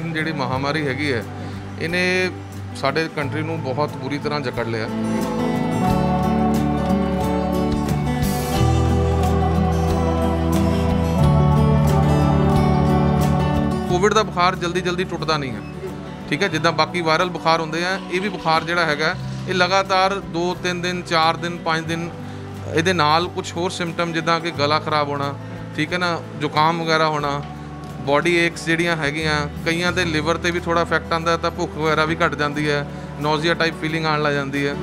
ਕੋਵਿਡ-19 ਜਿਹੜੀ ਮਹਾਮਾਰੀ ਹੈਗੀ ਹੈ, ਇਹਨੇ ਸਾਡੇ ਕੰਟਰੀ ਨੂੰ ਬਹੁਤ ਬੁਰੀ ਤਰ੍ਹਾਂ ਜਕੜ ਲਿਆ। ਕੋਵਿਡ ਦਾ ਬੁਖਾਰ ਜਲਦੀ ਜਲਦੀ ਟੁੱਟਦਾ ਨਹੀਂ ਹੈ। ਠੀਕ ਹੈ, ਜਿੱਦਾਂ ਬਾਕੀ ਵਾਇਰਲ ਬੁਖਾਰ ਹੁੰਦੇ ਆ, ਇਹ ਵੀ ਬੁਖਾਰ ਜਿਹੜਾ ਹੈਗਾ, ਇਹ ਲਗਾਤਾਰ 2-3 ਦਿਨ 4 ਦਿਨ 5 ਦਿਨ, ਇਹਦੇ ਨਾਲ ਕੁਝ ਹੋਰ ਸਿੰਪਟਮ ਜਿੱਦਾਂ ਕਿ ਗਲਾ ਖਰਾਬ ਹੋਣਾ, ਠੀਕ ਹੈ ਨਾ, ਜ਼ੁਕਾਮ ਵਗੈਰਾ ਹੋਣਾ ਬਾਡੀ ਏਕਸ ਜਿਹੜੀਆਂ ਹੈਗੀਆਂ, ਕਈਆਂ ਦੇ ਲਿਵਰ ਤੇ ਵੀ ਥੋੜਾ ਇਫੈਕਟ ਆਉਂਦਾ ਤਾਂ ਭੁੱਖ ਵਗੈਰਾ ਵੀ ਘਟ ਜਾਂਦੀ ਹੈ ਨੋਜ਼ੀਆ ਟਾਈਪ ਫੀਲਿੰਗ ਆਉਣ ਲੱਗ ਜਾਂਦੀ ਹੈ।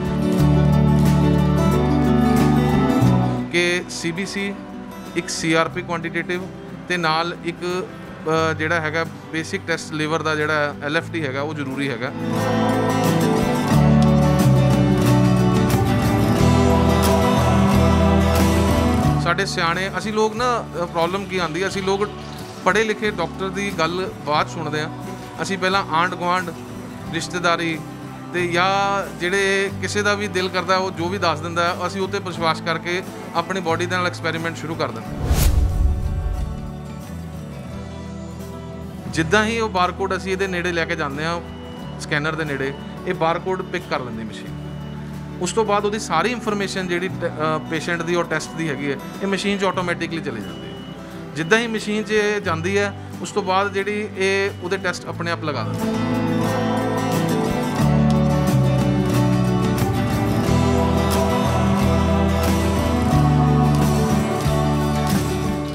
ਕਿ ਸੀਬੀਸੀ ਇੱਕ ਸੀਆਰਪੀ ਕੁਆਂਟੀਟੇਟਿਵ ਤੇ ਨਾਲ ਇੱਕ ਜਿਹੜਾ ਹੈਗਾ ਬੇਸਿਕ ਟੈਸਟ ਲਿਵਰ ਦਾ ਜਿਹੜਾ ਐਲਐਫਟੀ ਹੈਗਾ, ਉਹ ਜ਼ਰੂਰੀ ਹੈਗਾ। ਸਾਡੇ ਸਿਆਣੇ, ਅਸੀਂ ਲੋਕ ਨਾ ਪ੍ਰੋਬਲਮ ਕੀ ਆਂਦੀ ਅਸੀਂ ਲੋਕ ਪੜ੍ਹੇ ਲਿਖੇ ਡਾਕਟਰ ਦੀ ਗੱਲ ਬਾਅਦ ਸੁਣਦੇ ਆ ਅਸੀਂ ਪਹਿਲਾਂ ਆਂਡ ਗੁਆਂਢ, ਰਿਸ਼ਤੇਦਾਰੀ ਤੇ ਜਾਂ ਜਿਹੜੇ ਕਿਸੇ ਦਾ ਵੀ ਦਿਲ ਕਰਦਾ, ਉਹ ਜੋ ਵੀ ਦੱਸ ਦਿੰਦਾ, ਅਸੀਂ ਉਹ ਤੇ ਵਿਸ਼ਵਾਸ ਕਰਕੇ ਆਪਣੀ ਬਾਡੀ ਦੇ ਨਾਲ ਐਕਸਪੈਰੀਮੈਂਟ ਸ਼ੁਰੂ ਕਰ ਦਿੰਦੇ ਜਿੱਦਾਂ ਹੀ ਉਹ ਬਾਰਕੋਡ ਅਸੀਂ ਇਹਦੇ ਨੇੜੇ ਲੈ ਕੇ ਜਾਂਦੇ ਆ ਸਕੈਨਰ ਦੇ ਨੇੜੇ, ਇਹ ਬਾਰਕੋਡ ਪਿਕ ਕਰ ਲੈਂਦੀ ਮਸ਼ੀਨ ਉਸ ਤੋਂ ਬਾਅਦ ਉਹਦੀ ਸਾਰੀ ਇਨਫੋਰਮੇਸ਼ਨ ਜਿਹੜੀ ਪੇਸ਼ੈਂਟ ਦੀ ਔਰ ਟੈਸਟ ਦੀ ਹੈਗੀ ਹੈ, ਇਹ ਮਸ਼ੀਨ 'ਚ ਆਟੋਮੈਟਿਕਲੀ ਚਲੇ ਜਾਂਦੀ ਜਿੱਦਾਂ ਹੀ ਮਸ਼ੀਨ 'ਚ ਜਾਂਦੀ ਹੈ, ਉਸ ਤੋਂ ਬਾਅਦ ਜਿਹੜੀ ਇਹ ਉਹਦੇ ਟੈਸਟ ਆਪਣੇ ਆਪ ਲਗਾ ਦਿੰਦੀ ਹੈ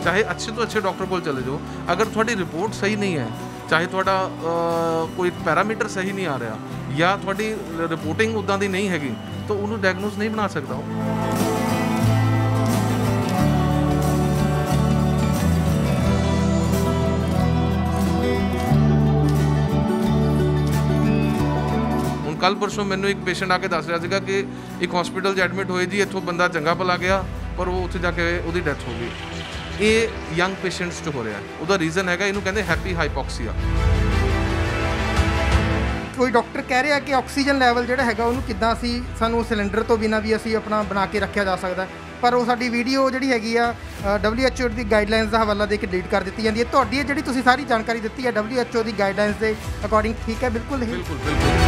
ਚਾਹੇ ਅੱਛੇ ਤੋਂ ਅੱਛੇ ਡਾਕਟਰ ਕੋਲ ਚਲੇ ਜਾਓ, ਅਗਰ ਤੁਹਾਡੀ ਰਿਪੋਰਟ ਸਹੀ ਨਹੀਂ ਹੈ, ਚਾਹੇ ਤੁਹਾਡਾ ਕੋਈ ਪੈਰਾਮੀਟਰ ਸਹੀ ਨਹੀਂ ਆ ਰਿਹਾ, ਜਾਂ ਤੁਹਾਡੀ ਰਿਪੋਰਟਿੰਗ ਉਦਾਂ ਦੀ ਨਹੀਂ ਹੈਗੀ, ਤਾਂ ਉਹਨੂੰ ਡਾਇਗਨੋਸ ਨਹੀਂ ਬਣਾ ਸਕਦਾ ਉਹ। ਕੱਲ ਪਰਸੋਂ ਮੈਨੂੰ ਇੱਕ ਪੇਸ਼ੈਂਟ ਆ ਕੇ ਦੱਸ ਰਿਹਾ ਸੀਗਾ ਕਿ ਇੱਕ ਹਸਪੀਟਲ 'ਚ ਐਡਮਿਟ ਹੋਏ ਜੀ ਇੱਥੋਂ ਬੰਦਾ ਚੰਗਾ ਭਲਾ ਗਿਆ ਪਰ ਉਹ ਉੱਥੇ ਜਾ ਕੇ ਉਹਦੀ ਡੈਥ ਹੋ ਗਈ। ਇਹ ਯੰਗ ਪੇਸ਼ੈਂਟਸ 'ਚ ਹੋ ਰਿਹਾ ਉਹਦਾ ਰੀਜ਼ਨ ਹੈਗਾ ਇਹਨੂੰ ਕਹਿੰਦੇ ਹੈਪੀ ਹਾਈਪੋਕਸੀਆ ਕੋਈ ਡਾਕਟਰ ਕਹਿ ਰਿਹਾ ਕਿ ਆਕਸੀਜਨ ਲੈਵਲ ਜਿਹੜਾ ਹੈਗਾ ਉਹਨੂੰ ਕਿੱਦਾਂ ਅਸੀਂ ਸਾਨੂੰ ਸਿਲੰਡਰ ਤੋਂ ਬਿਨਾ ਵੀ ਅਸੀਂ ਆਪਣਾ ਬਣਾ ਕੇ ਰੱਖਿਆ ਜਾ ਸਕਦਾ। ਪਰ ਉਹ ਸਾਡੀ ਵੀਡੀਓ ਜਿਹੜੀ ਹੈਗੀ ਆ WHO ਦੀ ਗਾਈਡਲਾਈਨਸ ਦਾ ਹਵਾਲਾ ਦੇ ਕੇ ਡਿਲੀਟ ਕਰ ਦਿੱਤੀ ਜਾਂਦੀ ਹੈ। ਤੁਹਾਡੀ ਜਿਹੜੀ ਤੁਸੀਂ ਸਾਰੀ ਜਾਣਕਾਰੀ ਦਿੱਤੀ ਹੈ WHO ਦੀ ਗਾਈਡਲਾਈਨਸ ਦੇ ਅਕੋਰਡਿੰਗ ਠੀਕ ਹੈ? ਬਿਲਕੁਲ ਇਹ ਬਿਲਕੁਲ ਬਿਲਕੁਲ।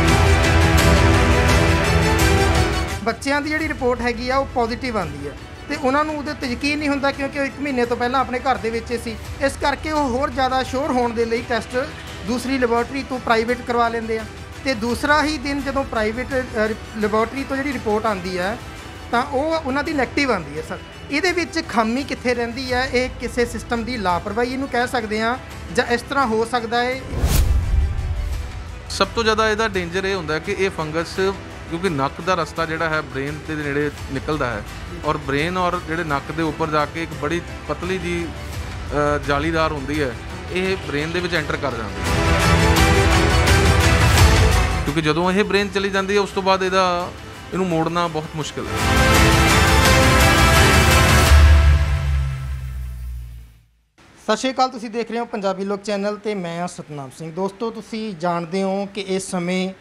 ਬੱਚਿਆਂ ਦੀ ਜਿਹੜੀ ਰਿਪੋਰਟ ਹੈਗੀ ਆ, ਉਹ ਪੋਜ਼ਿਟਿਵ ਆਂਦੀ ਹੈ ਤੇ ਉਹਨਾਂ ਨੂੰ ਉਹਦੇ 'ਤੇ ਯਕੀਨ ਨਹੀਂ ਹੁੰਦਾ ਕਿਉਂਕਿ ਉਹ 1 ਮਹੀਨੇ ਤੋਂ ਪਹਿਲਾਂ ਆਪਣੇ ਘਰ ਦੇ ਵਿੱਚ ਸੀ। ਇਸ ਕਰਕੇ ਉਹ ਹੋਰ ਜ਼ਿਆਦਾ ਸ਼ੋਰ ਹੋਣ ਦੇ ਲਈ ਟੈਸਟ ਦੂਸਰੀ ਲੈਬੋਰਟਰੀ ਤੋਂ ਪ੍ਰਾਈਵੇਟ ਕਰਵਾ ਲੈਂਦੇ ਆ। ਤੇ ਦੂਸਰਾ ਹੀ ਦਿਨ ਜਦੋਂ ਪ੍ਰਾਈਵੇਟ ਲੈਬੋਰਟਰੀ ਤੋਂ ਜਿਹੜੀ ਰਿਪੋਰਟ ਆਂਦੀ ਹੈ ਤਾਂ ਉਹ ਉਹਨਾਂ ਦੀ ਨੈਗੇਟਿਵ ਆਂਦੀ ਹੈ ਸਰ। ਇਹਦੇ ਵਿੱਚ ਖਾਮੀ ਕਿੱਥੇ ਰਹਿੰਦੀ ਹੈ ਇਹ ਕਿਸੇ ਸਿਸਟਮ ਦੀ ਲਾਪਰਵਾਹੀ ਇਹਨੂੰ ਕਹਿ ਸਕਦੇ ਆ ਜਾਂ ਇਸ ਤਰ੍ਹਾਂ ਹੋ ਸਕਦਾ ਹੈ। ਸਭ ਤੋਂ ਜ਼ਿਆਦਾ ਇਹਦਾ ਡੇਂਜਰ ਇਹ ਹੁੰਦਾ ਕਿ ਇਹ ਫੰਗਸ ਕਿਉਂਕਿ ਨੱਕ ਦਾ ਰਸਤਾ ਜਿਹੜਾ ਹੈ ਬ੍ਰੇਨ ਦੇ ਨੇੜੇ ਨਿਕਲਦਾ ਹੈ ਔਰ ਬ੍ਰੇਨ ਔਰ ਜਿਹੜੇ ਨੱਕ ਦੇ ਉੱਪਰ ਜਾ ਕੇ ਇੱਕ ਬੜੀ ਪਤਲੀ ਜੀ ਜਾਲੀਦਾਰ ਹੁੰਦੀ ਹੈ, ਇਹ ਬ੍ਰੇਨ ਦੇ ਵਿੱਚ ਐਂਟਰ ਕਰ ਜਾਂਦੀ ਹੈ। ਕਿਉਂਕਿ ਜਦੋਂ ਇਹ ਬ੍ਰੇਨ ਚਲੀ ਜਾਂਦੀ ਹੈ, ਉਸ ਤੋਂ ਬਾਅਦ ਇਹਦਾ ਇਹਨੂੰ ਮੋੜਨਾ ਬਹੁਤ ਮੁਸ਼ਕਿਲ ਹੈ। ਸਤਿ ਸ਼੍ਰੀ ਅਕਾਲ, ਤੁਸੀਂ ਦੇਖ ਰਹੇ ਹੋ ਪੰਜਾਬੀ ਲੋਕ ਚੈਨਲ ਤੇ ਮੈਂ ਹਾਂ ਸਤਨਾਮ ਸਿੰਘ। ਦੋਸਤੋ, ਤੁਸੀਂ ਜਾਣਦੇ ਹੋ ਕਿ ਇਸ ਸਮੇਂ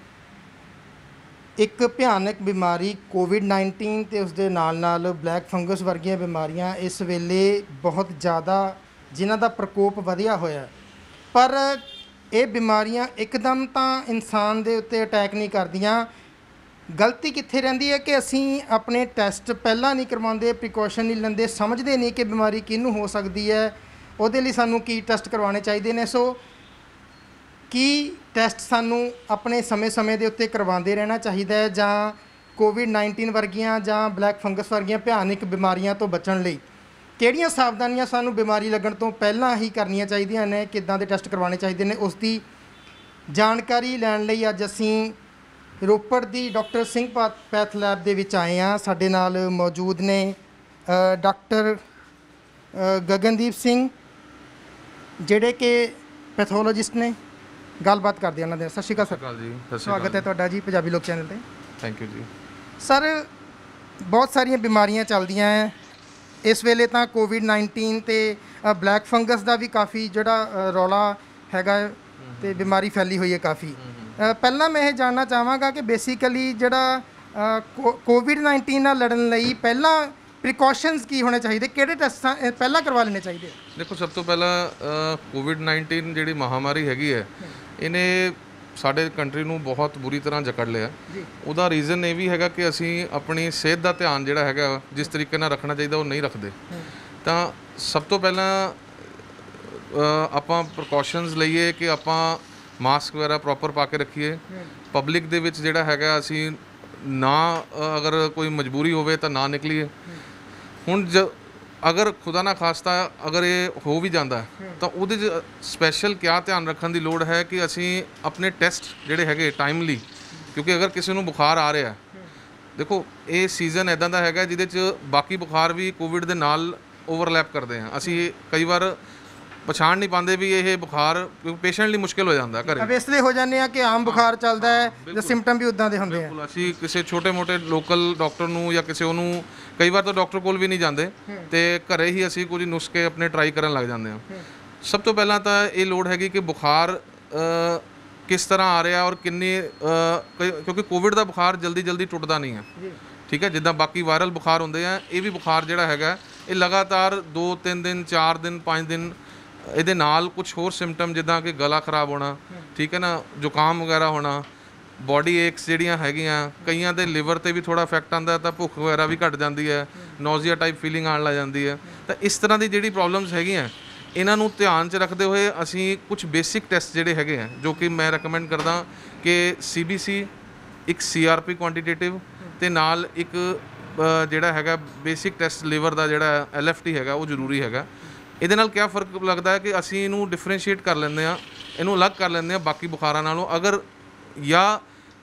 ਇੱਕ ਭਿਆਨਕ ਬਿਮਾਰੀ ਕੋਵਿਡ-19 ਤੇ ਉਸ ਦੇ ਨਾਲ-ਨਾਲ ਬਲੈਕ ਫੰਗਸ ਵਰਗੀਆਂ ਬਿਮਾਰੀਆਂ ਇਸ ਵੇਲੇ ਬਹੁਤ ਜ਼ਿਆਦਾ ਜਿਨ੍ਹਾਂ ਦਾ ਪ੍ਰਕੋਪ ਵਧਿਆ ਹੋਇਆ ਪਰ ਇਹ ਬਿਮਾਰੀਆਂ ਇੱਕਦਮ ਤਾਂ ਇਨਸਾਨ ਦੇ ਉੱਤੇ ਅਟੈਕ ਨਹੀਂ ਕਰਦੀਆਂ। ਗਲਤੀ ਕਿੱਥੇ ਰਹਿੰਦੀ ਹੈ ਕਿ ਅਸੀਂ ਆਪਣੇ ਟੈਸਟ ਪਹਿਲਾਂ ਨਹੀਂ ਕਰਵਾਉਂਦੇ, ਪ੍ਰੀਕਾਸ਼ਨ ਨਹੀਂ ਲੈਂਦੇ, ਸਮਝਦੇ ਨਹੀਂ ਕਿ ਬਿਮਾਰੀ ਕਿਹਨੂੰ ਹੋ ਸਕਦੀ ਹੈ। ਉਹਦੇ ਲਈ ਸਾਨੂੰ ਕੀ ਟੈਸਟ ਕਰਵਾਉਣੇ ਚਾਹੀਦੇ ਨੇ? ਸੋ ਕੀ ਟੈਸਟ ਸਾਨੂੰ ਆਪਣੇ ਸਮੇਂ-ਸਮੇਂ ਦੇ ਉੱਤੇ ਕਰਵਾਉਂਦੇ ਰਹਿਣਾ ਚਾਹੀਦਾ ਹੈ ਜਾਂ ਕੋਵਿਡ-19 ਵਰਗੀਆਂ ਜਾਂ ਬਲੈਕ ਫੰਗਸ ਵਰਗੀਆਂ ਭਿਆਨਕ ਬਿਮਾਰੀਆਂ ਤੋਂ ਬਚਣ ਲਈ? ਕਿਹੜੀਆਂ ਸਾਵਧਾਨੀਆਂ ਸਾਨੂੰ ਬਿਮਾਰੀ ਲੱਗਣ ਤੋਂ ਪਹਿਲਾਂ ਹੀ ਕਰਨੀਆਂ ਚਾਹੀਦੀਆਂ ਨੇ, ਕਿੱਦਾਂ ਦੇ ਟੈਸਟ ਕਰਵਾਉਣੇ ਚਾਹੀਦੇ ਨੇ? ਉਸ ਦੀ ਜਾਣਕਾਰੀ ਲੈਣ ਲਈ ਅੱਜ ਅਸੀਂ ਰੋਪੜ ਦੀ ਡਾਕਟਰ ਸਿੰਘ ਪਾ- ਪੈਥ ਲੈਬ ਦੇ ਵਿੱਚ ਆਏ ਆ ਸਾਡੇ ਨਾਲ ਮੌਜੂਦ ਨੇ ਡਾਕਟਰ ਗਗਨਦੀਪ ਸਿੰਘ, ਜਿਹੜੇ ਕਿ ਪੈਥੋਲੋਜਿਸਟ ਨੇ। ਗੱਲਬਾਤ ਕਰਦੇ ਆ ਉਹਨਾਂ ਦੇ। ਸਤਿ ਸ਼੍ਰੀ ਅਕਾਲ ਸਰ। ਸਤਿ ਸ਼੍ਰੀ ਅਕਾਲ ਜੀ ਸਤਿ ਸ਼੍ਰੀ ਸਵਾਗਤ ਹੈ ਤੁਹਾਡਾ ਜੀ ਪੰਜਾਬੀ ਲੋਕ ਚੈਨਲ ਤੇ। ਥੈਂਕ ਯੂ ਜੀ। ਸਰ ਬਹੁਤ ਸਾਰੀਆਂ ਬਿਮਾਰੀਆਂ ਚੱਲਦੀਆਂ ਹੈ ਇਸ ਵੇਲੇ ਤਾਂ ਕੋਵਿਡ-19 ਤੇ ਬਲੈਕ ਫੰਗਸ ਦਾ ਵੀ ਕਾਫੀ ਜਿਹੜਾ ਰੌਲਾ ਹੈਗਾ ਹੈ ਤੇ ਬਿਮਾਰੀ ਫੈਲੀ ਹੋਈ ਹੈ ਕਾਫੀ ਪਹਿਲਾਂ ਮੈਂ ਇਹ ਜਾਣਨਾ ਚਾਹਾਂਗਾ ਕਿ ਬੇਸਿਕਲੀ ਜਿਹੜਾ ਕੋਵਿਡ-19 ਨਾਲ ਲੜਨ ਲਈ ਪਹਿਲਾਂ ਪ੍ਰੀਕਾਸ਼ਨਸ ਕੀ ਹੋਣੇ ਚਾਹੀਦੇ? ਕਿਹੜੇ ਟੈਸਟ ਪਹਿਲਾਂ ਕਰਵਾ ਲੈਣੇ ਚਾਹੀਦੇ? ਦੇਖੋ ਸਭ ਤੋਂ ਪਹਿਲਾਂ ਕੋਵਿਡ-19 ਜਿਹੜੀ ਮਹਾਮਾਰੀ ਹੈਗੀ ਹੈ। ਇਹਨੇ ਸਾਡੇ ਕੰਟਰੀ ਨੂੰ ਬਹੁਤ ਬੁਰੀ ਤਰ੍ਹਾਂ ਜਕੜ ਲਿਆ। ਉਹਦਾ ਰੀਜ਼ਨ ਇਹ ਵੀ ਹੈਗਾ ਕਿ ਅਸੀਂ ਆਪਣੀ ਸਿਹਤ ਦਾ ਧਿਆਨ ਜਿਹੜਾ ਹੈਗਾ ਜਿਸ ਤਰੀਕੇ ਨਾਲ ਰੱਖਣਾ ਚਾਹੀਦਾ ਉਹ ਨਹੀਂ ਰੱਖਦੇ। ਤਾਂ ਸਭ ਤੋਂ ਪਹਿਲਾਂ ਆਪਾਂ ਪ੍ਰੀਕਾਸ਼ਨਸ ਲਈਏ ਕਿ ਆਪਾਂ ਮਾਸਕ ਵਗੈਰਾ ਪ੍ਰੋਪਰ ਪਾ ਕੇ ਰੱਖੀਏ। ਪਬਲਿਕ ਦੇ ਵਿੱਚ ਜਿਹੜਾ ਹੈਗਾ ਅਸੀਂ ਨਾ ਅਗਰ ਕੋਈ ਮਜਬੂਰੀ ਹੋਵੇ ਤਾਂ ਨਾ ਨਿਕਲੀਏ। ਹੁਣ ਜ ਅਗਰ ਖੁਦਾ ਨਾ ਖਾਸਤਾ ਅਗਰ ਇਹ ਹੋ ਵੀ ਜਾਂਦਾ ਤਾਂ ਉਹਦੇ 'ਚ ਸਪੈਸ਼ਲ ਕਿਆ ਧਿਆਨ ਰੱਖਣ ਦੀ ਲੋੜ ਹੈ ਕਿ ਅਸੀਂ ਆਪਣੇ ਟੈਸਟ ਜਿਹੜੇ ਹੈਗੇ ਟਾਈਮਲੀ ਕਿਉਂਕਿ ਅਗਰ ਕਿਸੇ ਨੂੰ ਬੁਖਾਰ ਆ ਰਿਹਾ ਦੇਖੋ ਇਹ ਸੀਜ਼ਨ ਇਦਾਂ ਦਾ ਹੈਗਾ ਜਿਹਦੇ 'ਚ ਬਾਕੀ ਬੁਖਾਰ ਵੀ ਕੋਵਿਡ ਦੇ ਨਾਲ ਓਵਰਲੈਪ ਕਰਦੇ ਆ। ਅਸੀਂ ਕਈ ਵਾਰ ਪਛਾਣ ਨਹੀਂ ਪਾਉਂਦੇ ਵੀ ਇਹ ਬੁਖਾਰ ਕਿਉਂਕਿ ਪੇਸ਼ੈਂਟ ਲਈ ਮੁਸ਼ਕਿਲ ਹੋ ਜਾਂਦਾ ਘਰੇ। ਅਬ ਇਸ ਲਈ ਹੋ ਜਾਂਦੇ ਆ ਕਿ ਆਮ ਬੁਖਾਰ ਚੱਲਦਾ ਹੈ ਜਾਂ ਸਿੰਪਟਮ ਵੀ ਉਦਾਂ ਦੇ ਹੁੰਦੇ ਆ। ਬਿਲਕੁਲ ਅਸੀਂ ਕਿਸੇ ਛੋਟੇ-ਮੋਟੇ ਲੋਕਲ ਡਾਕਟਰ ਨੂੰ ਜਾਂ ਕਿਸੇ ਉਹਨੂੰ ਕਈ ਵਾਰ ਤਾਂ ਡਾਕਟਰ ਕੋਲ ਵੀ ਨਹੀਂ ਜਾਂਦੇ ਤੇ ਘਰੇ ਹੀ ਅਸੀਂ ਕੁਝ ਨੁਸਖੇ ਆਪਣੇ ਟਰਾਈ ਕਰਨ ਲੱਗ ਜਾਂਦੇ ਹਾਂ। ਸਭ ਤੋਂ ਪਹਿਲਾਂ ਤਾਂ ਇਹ ਲੋੜ ਹੈਗੀ ਕਿ ਬੁਖਾਰ ਕਿਸ ਤਰ੍ਹਾਂ ਆ ਰਿਹਾ ਔਰ ਕਿੰਨੀ ਕਿਉਂਕਿ ਕੋਵਿਡ ਦਾ ਬੁਖਾਰ ਜਲਦੀ-ਜਲਦੀ ਟੁੱਟਦਾ ਨਹੀਂ ਹੈ। ਠੀਕ ਹੈ ਜਿੱਦਾਂ ਬਾਕੀ ਵਾਇਰਲ ਬੁਖਾਰ ਹੁੰਦੇ ਆ ਇਹ ਵੀ ਬੁਖਾਰ ਜਿਹੜਾ ਹੈਗਾ ਇਹ ਲਗਾਤਾਰ 2-3 ਦਿਨ 4 ਦਿਨ 5 ਦਿਨ ਇਹਦੇ ਨਾਲ ਕੁਝ ਹੋਰ ਸਿੰਪਟਮ ਜਿੱਦਾਂ ਕਿ ਗਲਾ ਖਰਾਬ ਹੋਣਾ, ਠੀਕ ਹੈ ਨਾ, ਜ਼ੁਕਾਮ ਵਗੈਰਾ ਹੋਣਾ ਬਾਡੀ ਏਕਸ ਜਿਹੜੀਆਂ ਹੈਗੀਆਂ, ਕਈਆਂ ਦੇ ਲਿਵਰ ਤੇ ਵੀ ਥੋੜਾ ਇਫੈਕਟ ਆਂਦਾ ਤਾਂ ਭੁੱਖ ਵਗੈਰਾ ਵੀ ਘਟ ਜਾਂਦੀ ਹੈ ਨੋਜ਼ੀਆ ਟਾਈਪ ਫੀਲਿੰਗ ਆਉਣ ਲੱਗ ਜਾਂਦੀ ਹੈ। ਤਾਂ ਇਸ ਤਰ੍ਹਾਂ ਦੀ ਜਿਹੜੀ ਪ੍ਰੋਬਲਮਸ ਹੈਗੀਆਂ, ਇਹਨਾਂ ਨੂੰ ਧਿਆਨ 'ਚ ਰੱਖਦੇ ਹੋਏ ਅਸੀਂ ਕੁਝ ਬੇਸਿਕ ਟੈਸਟ ਜਿਹੜੇ ਹੈਗੇ ਆ, ਜੋ ਕਿ ਮੈਂ ਰეკਮੈਂਡ ਕਰਦਾ ਕਿ ਸੀਬੀਸੀ ਇੱਕ ਸੀਆਰਪੀ ਕੁਆਂਟੀਟੇਟਿਵ ਤੇ ਨਾਲ ਇੱਕ ਜਿਹੜਾ ਹੈਗਾ ਬੇਸਿਕ ਟੈਸਟ ਲਿਵਰ ਦਾ ਜਿਹੜਾ ਐਲਐਫਟੀ ਹੈਗਾ, ਉਹ ਜ਼ਰੂਰੀ ਹੈਗਾ। ਇਹਦੇ ਨਾਲ ਕਿਆ ਫ਼ਰਕ ਲੱਗਦਾ ਹੈ ਕਿ ਅਸੀਂ ਇਹਨੂੰ ਡਿਫਰੈਂਸ਼ੀਏਟ ਕਰ ਲੈਂਦੇ ਆ ਇਹਨੂੰ ਅਲੱਗ ਕਰ ਲੈਂਦੇ ਆ ਬਾਕੀ ਬੁਖਾਰਾਂ ਨਾਲੋਂ। ਅਗਰ ਜਾਂ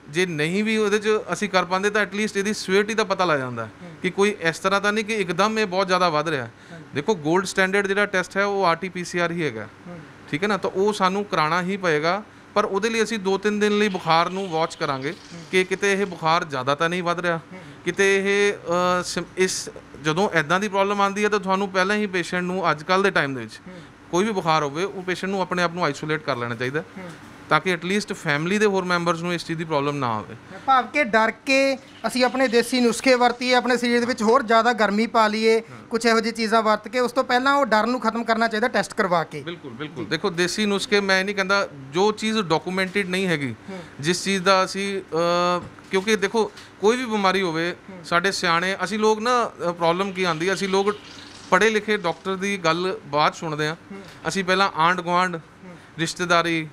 ਜੇ ਨਹੀਂ ਵੀ ਉਹਦੇ 'ਚ ਅਸੀਂ ਕਰ ਪਾਉਂਦੇ ਤਾਂ ਐਟਲੀਸਟ ਇਹਦੀ ਸਵੇਟੀ ਦਾ ਪਤਾ ਲੱਗ ਜਾਂਦਾ ਕਿ ਕੋਈ ਇਸ ਤਰ੍ਹਾਂ ਤਾਂ ਨਹੀਂ ਕਿ ਇੱਕਦਮ ਇਹ ਬਹੁਤ ਜ਼ਿਆਦਾ ਵੱਧ ਰਿਹਾ ਦੇਖੋ 골ਡ ਸਟੈਂਡਰਡ ਜਿਹੜਾ ਟੈਸਟ ਹੈ ਉਹ ਆਰਟੀਪੀਸੀਆਰ ਹੀ ਹੈਗਾ। ਠੀਕ ਹੈ ਨਾ? ਤਾਂ ਉਹ ਸਾਨੂੰ ਕਰਾਉਣਾ ਹੀ ਪਏਗਾ, ਪਰ ਉਹਦੇ ਲਈ ਅਸੀਂ 2-3 ਦਿਨ ਲਈ ਬੁਖਾਰ ਨੂੰ ਵਾਚ ਕਰਾਂਗੇ ਕਿ ਕਿਤੇ ਇਹ ਬੁਖਾਰ ਜ਼ਿਆਦਾ ਤਾਂ ਨਹੀਂ ਵੱਧ ਰਿਹਾ, ਕਿਤੇ ਇਹ ਇਸ ਜਦੋਂ ਐਦਾਂ ਦੀ ਪ੍ਰੋਬਲਮ ਆਉਂਦੀ ਹੈ ਤਾਂ ਤੁਹਾਨੂੰ ਪਹਿਲਾਂ ਹੀ ਪੇਸ਼ੈਂਟ ਨੂੰ ਅੱਜ ਕੱਲ ਦੇ ਟਾਈਮ ਦੇ ਵਿੱਚ ਕੋਈ ਵੀ ਬੁਖਾਰ ਹੋਵੇ ਉਹ ਪੇਸ਼ੈਂਟ ਨੂੰ ਆਪਣੇ ਆਪ ਨੂੰ ਆਈਸੋਲੇਟ ਕਰ ਲੈਣਾ ਚਾਹੀਦਾ ਤਾਂ ਕਿ ਐਟਲੀਸਟ ਫੈਮਿਲੀ ਦੇ ਹੋਰ ਮੈਂਬਰਸ ਨੂੰ ਇਸ ਚੀਜ਼ ਦੀ ਪ੍ਰੋਬਲਮ ਨਾ ਆਵੇ। ਭਾਵ ਕਿ ਡਰ ਕੇ ਅਸੀਂ ਆਪਣੇ ਦੇਸੀ ਨੁਸਖੇ ਵਰਤੀਏ ਆਪਣੇ ਸਰੀਰ ਦੇ ਵਿੱਚ ਹੋਰ ਜ਼ਿਆਦਾ ਗਰਮੀ ਪਾ ਲਈਏ ਕੁਝ ਇਹੋ ਜਿਹੀ ਚੀਜ਼ਾਂ ਵਰਤ ਕੇ ਉਸ ਤੋਂ ਪਹਿਲਾਂ ਉਹ ਡਰ ਨੂੰ ਖਤਮ ਕਰਨਾ ਚਾਹੀਦਾ ਟੈਸਟ ਕਰਵਾ ਕੇ। ਬਿਲਕੁਲ ਬਿਲਕੁਲ। ਦੇਖੋ ਦੇਸੀ ਨੁਸਖੇ ਮੈਂ ਨਹੀਂ ਕਹਿੰਦਾ ਜੋ ਚੀਜ਼ ਡਾਕੂਮੈਂਟਡ ਨਹੀਂ ਹੈਗੀ ਜਿਸ ਚੀਜ਼ ਦਾ ਅਸੀਂ ਕਿਉਂਕਿ ਦੇਖੋ ਕੋਈ ਵੀ ਬਿਮਾਰੀ ਹੋਵੇ ਸਾਡੇ ਸਿਆਣੇ ਅਸੀਂ ਲੋਕ ਨਾ ਪ੍ਰੋਬਲਮ ਕੀ ਆਂਦੀ ਹੈ? ਅਸੀਂ ਲੋਕ ਪੜ੍ਹੇ ਲਿਖੇ ਡਾਕਟਰ ਦੀ ਗੱਲ ਬਾਅਦ ਸੁਣਦੇ ਆ ਅਸੀਂ ਪਹਿਲਾਂ ਆਂਡ ਗੁਆਂਢ ਰਿਸ਼ਤੇਦਾਰੀ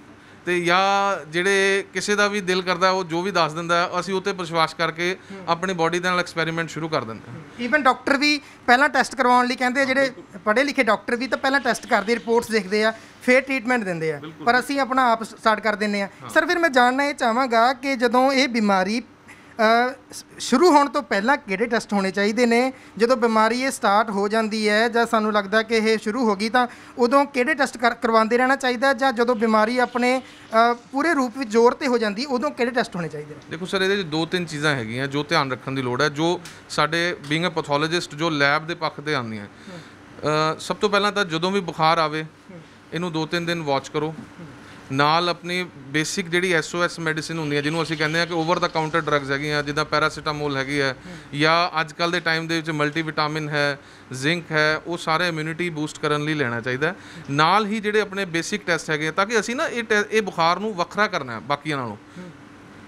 ਤੇ ਜਾਂ ਜਿਹੜੇ ਕਿਸੇ ਦਾ ਵੀ ਦਿਲ ਕਰਦਾ ਉਹ ਜੋ ਵੀ ਦੱਸ ਦਿੰਦਾ ਅਸੀਂ ਉਹ ਤੇ ਵਿਸ਼ਵਾਸ ਕਰਕੇ ਆਪਣੀ ਬਾਡੀ ਦੇ ਨਾਲ ਐਕਸਪੈਰੀਮੈਂਟ ਸ਼ੁਰੂ ਕਰ ਦਿੰਦੇ ਈਵਨ ਡਾਕਟਰ ਵੀ ਪਹਿਲਾਂ ਟੈਸਟ ਕਰਵਾਉਣ ਲਈ ਕਹਿੰਦੇ ਆ ਜਿਹੜੇ ਪੜ੍ਹੇ ਲਿਖੇ ਡਾਕਟਰ ਵੀ ਤਾਂ ਪਹਿਲਾਂ ਟੈਸਟ ਕਰਦੇ ਰਿਪੋਰਟਸ ਦੇਖਦੇ ਆ ਫਿਰ ਟ੍ਰੀਟਮੈਂਟ ਦਿੰਦੇ ਆ। ਪਰ ਅਸੀਂ ਆਪਣਾ ਆਪ ਸਟਾਰਟ ਕਰ ਦਿੰਨੇ ਆ। ਸਰ ਫਿਰ ਮੈਂ ਜਾਣਨਾ ਇਹ ਚਾਹਾਂਗਾ ਕਿ ਜਦੋਂ ਇਹ ਬਿਮਾਰੀ ਸ਼ੁਰੂ ਹੋਣ ਤੋਂ ਪਹਿਲਾਂ ਕਿਹੜੇ ਟੈਸਟ ਹੋਣੇ ਚਾਹੀਦੇ ਨੇ? ਜਦੋਂ ਬਿਮਾਰੀ ਇਹ ਸਟਾਰਟ ਹੋ ਜਾਂਦੀ ਹੈ ਜਾਂ ਸਾਨੂੰ ਲੱਗਦਾ ਕਿ ਇਹ ਸ਼ੁਰੂ ਹੋ ਗਈ ਤਾਂ ਉਦੋਂ ਕਿਹੜੇ ਟੈਸਟ ਕਰਵਾਉਂਦੇ ਰਹਿਣਾ ਚਾਹੀਦਾ ਜਾਂ ਜਦੋਂ ਬਿਮਾਰੀ ਆਪਣੇ ਪੂਰੇ ਰੂਪ ਵਿੱਚ ਜ਼ੋਰ ਤੇ ਹੋ ਜਾਂਦੀ ਉਦੋਂ ਕਿਹੜੇ ਟੈਸਟ ਹੋਣੇ ਚਾਹੀਦੇ ਨੇ? ਦੇਖੋ ਸਰ ਇਹਦੇ ਵਿੱਚ ਦੋ ਤਿੰਨ ਚੀਜ਼ਾਂ ਹੈਗੀਆਂ ਜੋ ਧਿਆਨ ਰੱਖਣ ਦੀ ਲੋੜ ਹੈ ਜੋ ਸਾਡੇ ਬੀਇੰਗ ਅ ਪੈਥੋਲੋਜਿਸਟ ਜੋ ਲੈਬ ਦੇ ਪੱਖ ਤੇ ਆਉਂਦੀਆਂ ਸਭ ਤੋਂ ਪਹਿਲਾਂ ਤਾਂ ਜਦੋਂ ਵੀ ਬੁਖਾਰ ਆਵੇ ਇਹਨੂੰ ਦੋ ਤਿੰਨ ਦਿਨ ਵਾਚ ਕਰੋ। ਨਾਲ ਆਪਣੀ ਬੇਸਿਕ ਜਿਹੜੀ ਐਸਓਐਸ ਮੈਡੀਸਿਨ ਹੁੰਦੀ ਹੈ ਜਿਹਨੂੰ ਅਸੀਂ ਕਹਿੰਦੇ ਆ ਕਿ ਓਵਰ ਦਾ ਕਾਊਂਟਰ ਡਰੱਗਸ ਹੈਗੀਆਂ ਜਿੱਦਾਂ ਪੈਰਾਸੀਟਾਮੋਲ ਹੈਗੀ ਹੈ ਜਾਂ ਅੱਜ ਕੱਲ ਦੇ ਟਾਈਮ ਦੇ ਵਿੱਚ ਮਲਟੀਵਿਟਾਮਿਨ ਹੈ ਜ਼ਿੰਕ ਹੈ ਉਹ ਸਾਰੇ ਇਮਿਊਨਿਟੀ ਬੂਸਟ ਕਰਨ ਲਈ ਲੈਣਾ ਚਾਹੀਦਾ ਨਾਲ ਹੀ ਜਿਹੜੇ ਆਪਣੇ ਬੇਸਿਕ ਟੈਸਟ ਹੈਗੇ ਆ, ਤਾਂ ਕਿ ਅਸੀਂ ਨਾ ਇਹ ਟੈ- ਇਹ ਬੁਖਾਰ ਨੂੰ ਵੱਖਰਾ ਕਰਨਾ ਹੈ ਬਾਕੀਆਂ ਨਾਲੋਂ।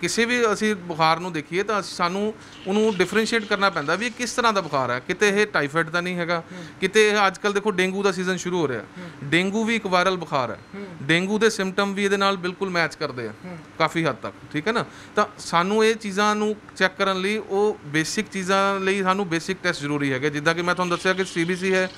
ਕਿਸੇ ਵੀ ਅਸੀਂ ਬੁਖਾਰ ਨੂੰ ਦੇਖੀਏ ਤਾਂ ਸਾਨੂੰ ਉਹਨੂੰ ਡਿਫਰੈਂਸ਼ੀਏਟ ਕਰਨਾ ਪੈਂਦਾ ਵੀ ਇਹ ਕਿਸ ਤਰ੍ਹਾਂ ਦਾ ਬੁਖਾਰ ਹੈ। ਕਿਤੇ ਇਹ ਟਾਈਫਾਇਡ ਤਾਂ ਨਹੀਂ ਹੈਗਾ। ਕਿਤੇ ਇਹ ਅੱਜ ਕੱਲ ਦੇਖੋ ਡੇਂਗੂ ਦਾ ਸੀਜ਼ਨ ਸ਼ੁਰੂ ਹੋ ਰਿਹਾ। ਡੇਂਗੂ ਵੀ ਇੱਕ ਵਾਇਰਲ ਬੁਖਾਰ ਹੈ। ਡੇਂਗੂ ਦੇ ਸਿੰਪਟਮ ਵੀ ਇਹਦੇ ਨਾਲ ਬਿਲਕੁਲ ਮੈਚ ਕਰਦੇ ਆ। ਕਾਫੀ ਹੱਦ ਤੱਕ ਠੀਕ ਹੈ ਨਾ? ਤਾਂ ਸਾਨੂੰ ਇਹ ਚੀਜ਼ਾਂ ਨੂੰ ਚੈੱਕ ਕਰਨ ਲਈ ਉਹ ਬੇਸਿਕ ਚੀਜ਼ਾਂ ਲਈ ਸਾਨੂੰ ਬੇਸਿਕ ਟੈਸਟ ਜ਼ਰੂਰੀ ਹੈਗੇ। ਜਿੱਦਾਂ ਕਿ ਮੈਂ ਤੁਹਾਨੂੰ ਦੱਸਿਆ ਕਿ ਸੀਬੀਸੀ ਹੈ।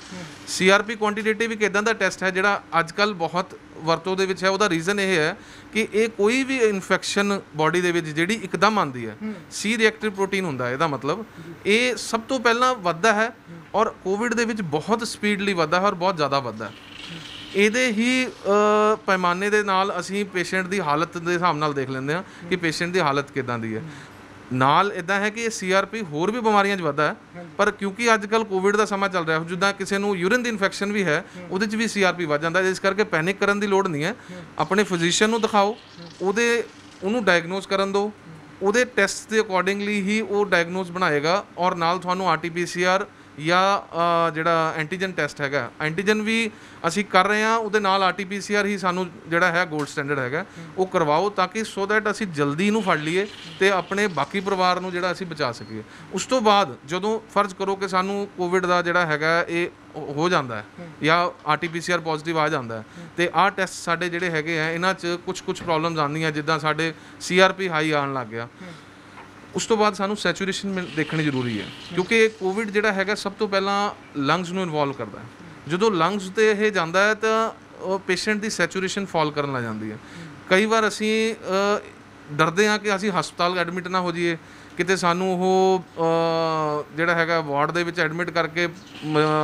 ਸੀਆਰਪੀ ਕੁਆਂਟੀਟੇਟਿਵ ਇੱਕ ਇਦਾਂ ਦਾ ਟੈਸਟ ਹੈ ਜਿਹੜਾ ਅੱਜ ਕੱਲ ਬਹੁਤ ਵਰਤੋਂ ਦੇ ਵਿੱਚ ਹੈ ਉਹਦਾ ਰੀਜ਼ਨ ਇਹ ਹੈ ਕਿ ਇਹ ਕੋਈ ਵੀ ਇਨਫੈਕਸ਼ਨ ਬਾਡੀ ਦੇ ਵਿੱਚ ਜਿਹੜੀ ਇੱਕਦਮ ਆਉਂਦੀ ਹੈ ਸੀ ਰਿਐਕਟਿਵ ਪ੍ਰੋਟੀਨ ਹੁੰਦਾ ਹੈ ਇਹਦਾ ਮਤਲਬ। ਇਹ ਸਭ ਤੋਂ ਪਹਿਲਾਂ ਵੱਧਦਾ ਹੈ ਔਰ ਕੋਵਿਡ ਦੇ ਵਿੱਚ ਬਹੁਤ ਸਪੀਡਲੀ ਵੱਧਦਾ ਹੈ ਔਰ ਬਹੁਤ ਜ਼ਿਆਦਾ ਵੱਧਦਾ ਹੈ। ਇਹਦੇ ਹੀ ਪੈਮਾਨੇ ਦੇ ਨਾਲ ਅਸੀਂ ਪੇਸ਼ੈਂਟ ਦੀ ਹਾਲਤ ਦੇ ਹਿਸਾਬ ਨਾਲ ਦੇਖ ਲੈਂਦੇ ਹਾਂ ਕਿ ਪੇਸ਼ੈਂਟ ਦੀ ਹਾਲਤ ਕਿਦਾਂ ਦੀ ਹੈ। ਨਾਲ ਇਦਾਂ ਹੈ ਕਿ ਇਹ ਸੀਆਰਪੀ ਹੋਰ ਵੀ ਬਿਮਾਰੀਆਂ 'ਚ ਵੱਧਦਾ ਹੈ ਪਰ ਕਿਉਂਕਿ ਅੱਜ ਕੱਲ ਕੋਵਿਡ ਦਾ ਸਮਾਂ ਚੱਲ ਰਿਹਾ ਜਿੱਦਾਂ ਕਿਸੇ ਨੂੰ ਯੂਰਿਨ ਦੀ ਇਨਫੈਕਸ਼ਨ ਵੀ ਹੈ ਉਹਦੇ 'ਚ ਵੀ ਸੀਆਰਪੀ ਵੱਧ ਜਾਂਦਾ ਇਸ ਕਰਕੇ ਪੈਨਿਕ ਕਰਨ ਦੀ ਲੋੜ ਨਹੀਂ ਹੈ। ਆਪਣੇ ਫਿਜ਼ੀਸ਼ੀਅਨ ਨੂੰ ਦਿਖਾਓ ਉਹਦੇ ਉਹਨੂੰ ਡਾਇਗਨੋਸ ਕਰਨ ਦਿਓ ਉਹਦੇ ਟੈਸਟ ਦੇ ਅਕੋਰਡਿੰਗਲੀ ਹੀ ਉਹ ਡਾਇਗਨੋਸ ਬਣਾਏਗਾ ਔਰ ਨਾਲ ਤੁਹਾਨੂੰ ਆਰਟੀਪੀਸੀਆਰ ਜਾਂ ਜਿਹੜਾ ਐਂਟੀਜਨ ਟੈਸਟ ਹੈਗਾ ਐਂਟੀਜਨ ਵੀ ਅਸੀਂ ਕਰ ਰਹੇ ਹਾਂ, ਉਹਦੇ ਨਾਲ ਆਰਟੀਪੀਸੀਆਰ ਹੀ ਸਾਨੂੰ ਜਿਹੜਾ ਹੈ ਗੋਲਡ ਸਟੈਂਡਰਡ ਹੈਗਾ। ਉਹ ਕਰਵਾਓ ਤਾਂ ਕਿ ਸੋ ਦੈਟ ਅਸੀਂ ਜਲਦੀ ਇਹਨੂੰ ਫੜ ਲਈਏ ਤੇ ਆਪਣੇ ਬਾਕੀ ਪਰਿਵਾਰ ਨੂੰ ਜਿਹੜਾ ਅਸੀਂ ਬਚਾ ਸਕੀਏ। ਉਸ ਤੋਂ ਬਾਅਦ ਜਦੋਂ ਫਰਜ਼ ਕਰੋ ਕਿ ਸਾਨੂੰ ਕੋਵਿਡ ਦਾ ਜਿਹੜਾ ਹੈਗਾ ਇਹ ਹੋ ਜਾਂਦਾ ਹੈ ਜਾਂ ਆਰਟੀਪੀਸੀਆਰ ਪੋਜ਼ਿਟਿਵ ਆ ਜਾਂਦਾ ਹੈ, ਤੇ ਆਹ ਟੈਸਟ ਸਾਡੇ ਜਿਹੜੇ ਹੈਗੇ ਆ, ਇਹਨਾਂ 'ਚ ਕੁਝ ਕੁਝ ਪ੍ਰੋਬਲਮਸ ਆਉਂਦੀਆਂ, ਜਿੱਦਾਂ ਸਾਡੇ ਸੀਆਰਪੀ ਹਾਈ ਆਉਣ ਲੱਗ ਗਿਆ। ਉਸ ਤੋਂ ਬਾਅਦ ਸਾਨੂੰ ਸੈਚੂਰੇਸ਼ਨ ਦੇਖਣੀ ਜ਼ਰੂਰੀ ਹੈ। ਕਿਉਂਕਿ ਕੋਵਿਡ ਜਿਹੜਾ ਹੈਗਾ ਸਭ ਤੋਂ ਪਹਿਲਾਂ ਲੰਗਸ ਨੂੰ ਇਨਵੋਲਵ ਕਰਦਾ ਹੈ। ਜਦੋਂ ਲੰਗਸ ਤੇ ਇਹ ਜਾਂਦਾ ਹੈ ਤਾਂ ਉਹ ਪੇਸ਼ੈਂਟ ਦੀ ਸੈਚੂਰੇਸ਼ਨ ਫਾਲ ਕਰਨ ਲੱਗ ਜਾਂਦੀ ਹੈ। ਕਈ ਵਾਰ ਅਸੀਂ ਡਰਦੇ ਹਾਂ ਕਿ ਅਸੀਂ ਹਸਪਤਾਲ ਐਡਮਿਟ ਨਾ ਹੋ ਜਾਈਏ। ਕਿਤੇ ਸਾਨੂੰ ਉਹ ਜਿਹੜਾ ਹੈਗਾ ਵਾਰਡ ਦੇ ਵਿੱਚ ਐਡਮਿਟ ਕਰਕੇ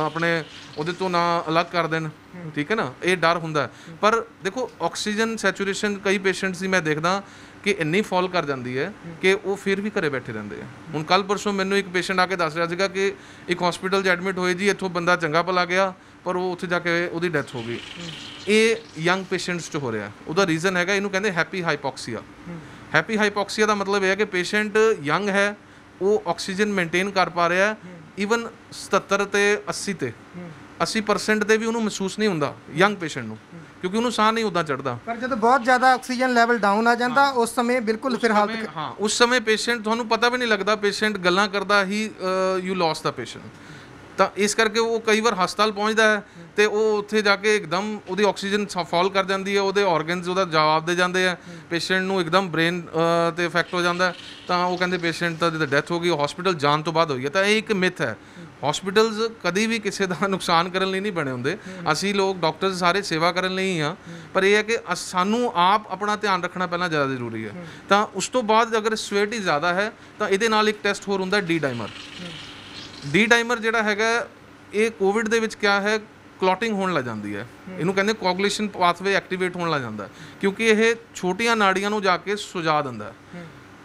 ਆਪਣੇ ਉਹਦੇ ਤੋਂ ਨਾ ਅਲੱਗ ਕਰ ਦੇਣ। ਠੀਕ ਹੈ ਨਾ? ਇਹ ਡਰ ਹੁੰਦਾ ਪਰ ਦੇਖੋ, ਆਕਸੀਜਨ ਸੈਚੂਰੇਸ਼ਨ ਕਈ ਪੇਸ਼ੈਂਟਸ ਦੀ ਮੈਂ ਦੇਖਦਾ ਕਿ ਇੰਨੀ ਫਾਲ ਕਰ ਜਾਂਦੀ ਹੈ ਕਿ ਉਹ ਫਿਰ ਵੀ ਘਰੇ ਬੈਠੇ ਰਹਿੰਦੇ ਆ। ਹੁਣ ਕੱਲ ਪਰਸੋਂ ਮੈਨੂੰ ਇੱਕ ਪੇਸ਼ੈਂਟ ਆ ਕੇ ਦੱਸ ਰਿਹਾ ਸੀਗਾ ਕਿ ਇੱਕ ਹਸਪੀਟਲ 'ਚ ਐਡਮਿਟ ਹੋਏ ਜੀ, ਇੱਥੋਂ ਬੰਦਾ ਚੰਗਾ ਭਲਾ ਗਿਆ, ਪਰ ਉਹ ਉੱਥੇ ਜਾ ਕੇ ਉਹਦੀ ਡੈਥ ਹੋ ਗਈ। ਇਹ ਯੰਗ ਪੇਸ਼ੈਂਟਸ 'ਚ ਹੋ ਰਿਹਾ। ਉਹਦਾ ਰੀਜ਼ਨ ਹੈਗਾ, ਇਹਨੂੰ ਕਹਿੰਦੇ ਹੈਪੀ ਹਾਈਪੋਕਸੀਆ ਹੈਪੀ ਹਾਈਪੋਕਸੀਆ ਦਾ ਮਤਲਬ ਇਹ ਹੈ ਕਿ ਪੇਸ਼ੈਂਟ ਯੰਗ ਹੈ, ਉਹ ਆਕਸੀਜਨ ਮੇਨਟੇਨ ਕਰ ਪਾ ਰਿਹਾ ਈਵਨ 77 ਤੇ 80 ਤੇ। 80% ਤੇ ਵੀ ਉਹਨੂੰ ਮਹਿਸੂਸ ਨਹੀਂ ਹੁੰਦਾ ਯੰਗ ਪੇਸ਼ੈਂਟ ਨੂੰ। ਕਿਉਂਕਿ ਉਹਨੂੰ ਸਾਹ ਨਹੀਂ ਉਦਾਂ ਚੜਦਾ। ਪਰ ਜਦੋਂ ਬਹੁਤ ਜ਼ਿਆਦਾ ਆਕਸੀਜਨ ਲੈਵਲ ਡਾਊਨ ਆ ਜਾਂਦਾ ਉਸ ਸਮੇਂ ਬਿਲਕੁਲ ਫਿਰ ਹਾਲਤ ਹਾਂ ਉਸ ਸਮੇਂ ਪੇਸ਼ੈਂਟ ਤੁਹਾਨੂੰ ਪਤਾ ਵੀ ਨਹੀਂ ਲੱਗਦਾ ਪੇਸ਼ੈਂਟ ਗੱਲਾਂ ਕਰਦਾ ਹੀ ਯੂ ਲਾਸ ਦਾ ਪੇਸ਼ੈਂਟ ਤਾਂ ਇਸ ਕਰਕੇ ਉਹ ਕਈ ਵਾਰ ਹਸਪਤਾਲ ਪਹੁੰਚਦਾ ਹੈ ਤੇ ਉਹ ਉੱਥੇ ਜਾ ਕੇ ਇੱਕਦਮ ਉਹਦੀ ਆਕਸੀਜਨ ਫਾਲ ਕਰ ਜਾਂਦੀ ਹੈ ਉਹਦੇ ਆਰਗਨਸ ਉਹਦਾ ਜਵਾਬ ਦੇ ਜਾਂਦੇ ਆ। ਪੇਸ਼ੈਂਟ ਨੂੰ ਇੱਕਦਮ ਬ੍ਰੇਨ ਤੇ ਇਫੈਕਟ ਹੋ ਜਾਂਦਾ। ਤਾਂ ਉਹ ਕਹਿੰਦੇ ਪੇਸ਼ੈਂਟ ਤਾਂ ਜਿਹਦਾ ਡੈਥ ਹੋ ਗਈ ਹਸਪੀਟਲ ਜਾਣ ਤੋਂ ਬਾਅਦ ਹੋਈ ਹੈ। ਤਾਂ ਇਹ ਇੱਕ ਮਿਥ ਹੈ। ਹਸਪੀਟਲਸ ਕਦੀ ਵੀ ਕਿਸੇ ਦਾ ਨੁਕਸਾਨ ਕਰਨ ਲਈ ਨਹੀਂ ਬਣੇ ਹੁੰਦੇ। ਅਸੀਂ ਲੋਕ ਡਾਕਟਰਸ ਸਾਰੇ ਸੇਵਾ ਕਰਨ ਲਈ ਹੀ ਆ ਪਰ ਇਹ ਹੈ ਕਿ ਅਸ- ਸਾਨੂੰ ਆਪ ਆਪਣਾ ਧਿਆਨ ਰੱਖਣਾ ਪਹਿਲਾਂ ਜ਼ਿਆਦਾ ਜ਼ਰੂਰੀ ਹੈ। ਤਾਂ ਉਸ ਤੋਂ ਬਾਅਦ ਅਗਰ ਸਵੇਟੀ ਜ਼ਿਆਦਾ ਹੈ, ਤਾਂ ਇਹਦੇ ਨਾਲ ਇੱਕ ਟੈਸਟ ਹੋਰ ਹੁੰਦਾ ਡੀ ਡਾਈਮਰ ਡੀ ਡਾਈਮਰ ਜਿਹੜਾ ਹੈਗਾ, ਇਹ ਕੋਵਿਡ ਦੇ ਵਿੱਚ ਕਿਆ ਹੈ ਕਲੌਟਿੰਗ ਹੋਣ ਲੱਗ ਜਾਂਦੀ ਹੈ। ਇਹਨੂੰ ਕਹਿੰਦੇ ਕੋਗੂਲੇਸ਼ਨ ਪਾਥਵੇ ਐਕਟੀਵੇਟ ਹੋਣ ਲੱਗ ਜਾਂਦਾ ਕਿਉਂਕਿ ਇਹ ਛੋਟੀਆਂ ਨਾੜੀਆਂ ਨੂੰ ਜਾ ਕੇ ਸੁਜਾ ਦਿੰਦਾ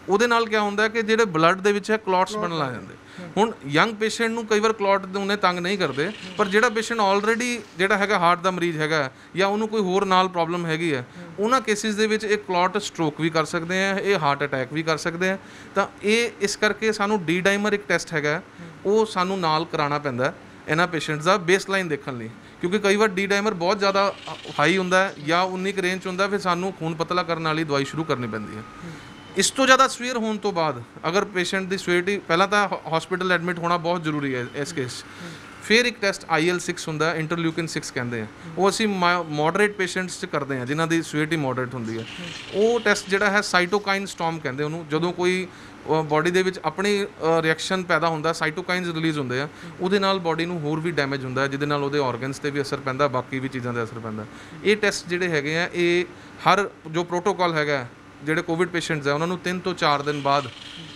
ਉਹਦੇ ਨਾਲ ਕੀ ਹੁੰਦਾ ਕਿ ਜਿਹੜੇ ਬਲੱਡ ਦੇ ਵਿੱਚ ਹੈ ਕਲੌਟਸ ਬਣਨ ਲੱਗ ਜਾਂਦੇ। ਹੁਣ ਯੰਗ ਪੇਸ਼ੈਂਟ ਨੂੰ ਕਈ ਵਾਰ ਕਲੌਟ ਦੇ ਉਹਨੇ ਤੰਗ ਨਹੀਂ ਕਰਦੇ, ਪਰ ਜਿਹੜਾ ਪੇਸ਼ੈਂਟ ਆਲਰੇਡੀ ਜਿਹੜਾ ਹੈਗਾ ਹਾਰਟ ਦਾ ਮਰੀਜ਼ ਹੈਗਾ ਜਾਂ ਉਹਨੂੰ ਕੋਈ ਹੋਰ ਨਾਲ ਪ੍ਰੋਬਲਮ ਹੈਗੀ ਹੈ, ਉਹਨਾਂ ਕੇਸਿਸ ਦੇ ਵਿੱਚ ਇਹ ਕਲੌਟ ਸਟ੍ਰੋਕ ਵੀ ਕਰ ਸਕਦੇ ਆ ਇਹ ਹਾਰਟ ਅਟੈਕ ਵੀ ਕਰ ਸਕਦੇ ਆ ਤਾਂ ਇਹ ਇਸ ਕਰਕੇ ਸਾਨੂੰ ਡੀ ਡਾਈਮਰ ਇੱਕ ਟੈਸਟ ਹੈਗਾ, ਉਹ ਸਾਨੂੰ ਨਾਲ ਕਰਾਉਣਾ ਪੈਂਦਾ ਇਹਨਾਂ ਪੇਸ਼ੈਂਟਸ ਦਾ ਬੇਸਲਾਈਨ ਦੇਖਣ ਲਈ, ਕਿਉਂਕਿ ਕਈ ਵਾਰ ਡੀ ਡਾਈਮਰ ਬਹੁਤ ਜ਼ਿਆਦਾ ਹਾਈ ਹੁੰਦਾ ਹੈ ਜਾਂ ਉਨੀ ਕੁ ਰੇਂਜ 'ਚ ਹੁੰਦਾ ਫਿਰ ਸਾਨੂੰ ਖੂਨ ਪਤਲਾ ਕਰਨ ਵਾਲੀ ਦਵਾਈ ਸ਼ੁਰੂ ਕਰਨੀ ਪੈਂਦੀ ਹੈ। ਇਸ ਤੋਂ ਜ਼ਿਆਦਾ ਸਵੇਰ ਹੋਣ ਤੋਂ ਬਾਅਦ ਅਗਰ ਪੇਸ਼ੈਂਟ ਦੀ ਸਵੇਰਟੀ ਪਹਿਲਾਂ ਤਾਂ ਹਸਪੀਟਲ ਐਡਮਿਟ ਹੋਣਾ ਬਹੁਤ ਜ਼ਰੂਰੀ ਹੈ ਇਸ ਕੇਸ 'ਚ। ਫਿਰ ਇੱਕ ਟੈਸਟ IL6 ਹੁੰਦਾ ਹੈ ਇੰਟਰਲਿਊਕਿਨ 6 ਕਹਿੰਦੇ ਆ। ਉਹ ਅਸੀਂ ਮੋਡਰੇਟ ਪੇਸ਼ੈਂਟਸ 'ਚ ਕਰਦੇ ਆ ਜਿਨ੍ਹਾਂ ਦੀ ਸਵੇਰਟੀ ਮੋਡਰੇਟ ਹੁੰਦੀ ਹੈ। ਉਹ ਟੈਸਟ ਜਿਹੜਾ ਹੈ ਸਾਈਟੋਕਾਈਨ ਸਟਾਰਮ ਕਹਿੰਦੇ ਉਹਨੂੰ। ਜਦੋਂ ਕੋਈ ਬਾਡੀ ਦੇ ਵਿੱਚ ਆਪਣੀ ਰਿਐਕਸ਼ਨ ਪੈਦਾ ਹੁੰਦਾ ਸਾਈਟੋਕਾਈਨਸ ਰਿਲੀਜ਼ ਹੁੰਦੇ ਆ, ਉਹਦੇ ਨਾਲ ਬਾਡੀ ਨੂੰ ਹੋਰ ਵੀ ਡੈਮੇਜ ਹੁੰਦਾ ਜਿਹਦੇ ਨਾਲ ਉਹਦੇ ਆਰਗਨਸ ਤੇ ਵੀ ਅਸਰ ਪੈਂਦਾ, ਬਾਕੀ ਵੀ ਚੀਜ਼ਾਂ ਤੇ ਅਸਰ ਪੈਂਦਾ। ਇਹ ਟੈਸਟ ਜਿਹੜੇ ਹੈਗੇ ਆ, ਇਹ ਹਰ ਜੋ ਪ੍ਰੋਟੋਕਾਲ ਹੈਗਾ ਜਿਹੜੇ ਕੋਵਿਡ ਪੇਸ਼ੈਂਟਸ ਆ, ਉਹਨਾਂ ਨੂੰ 3 ਤੋਂ 4 ਦਿਨ ਬਾਅਦ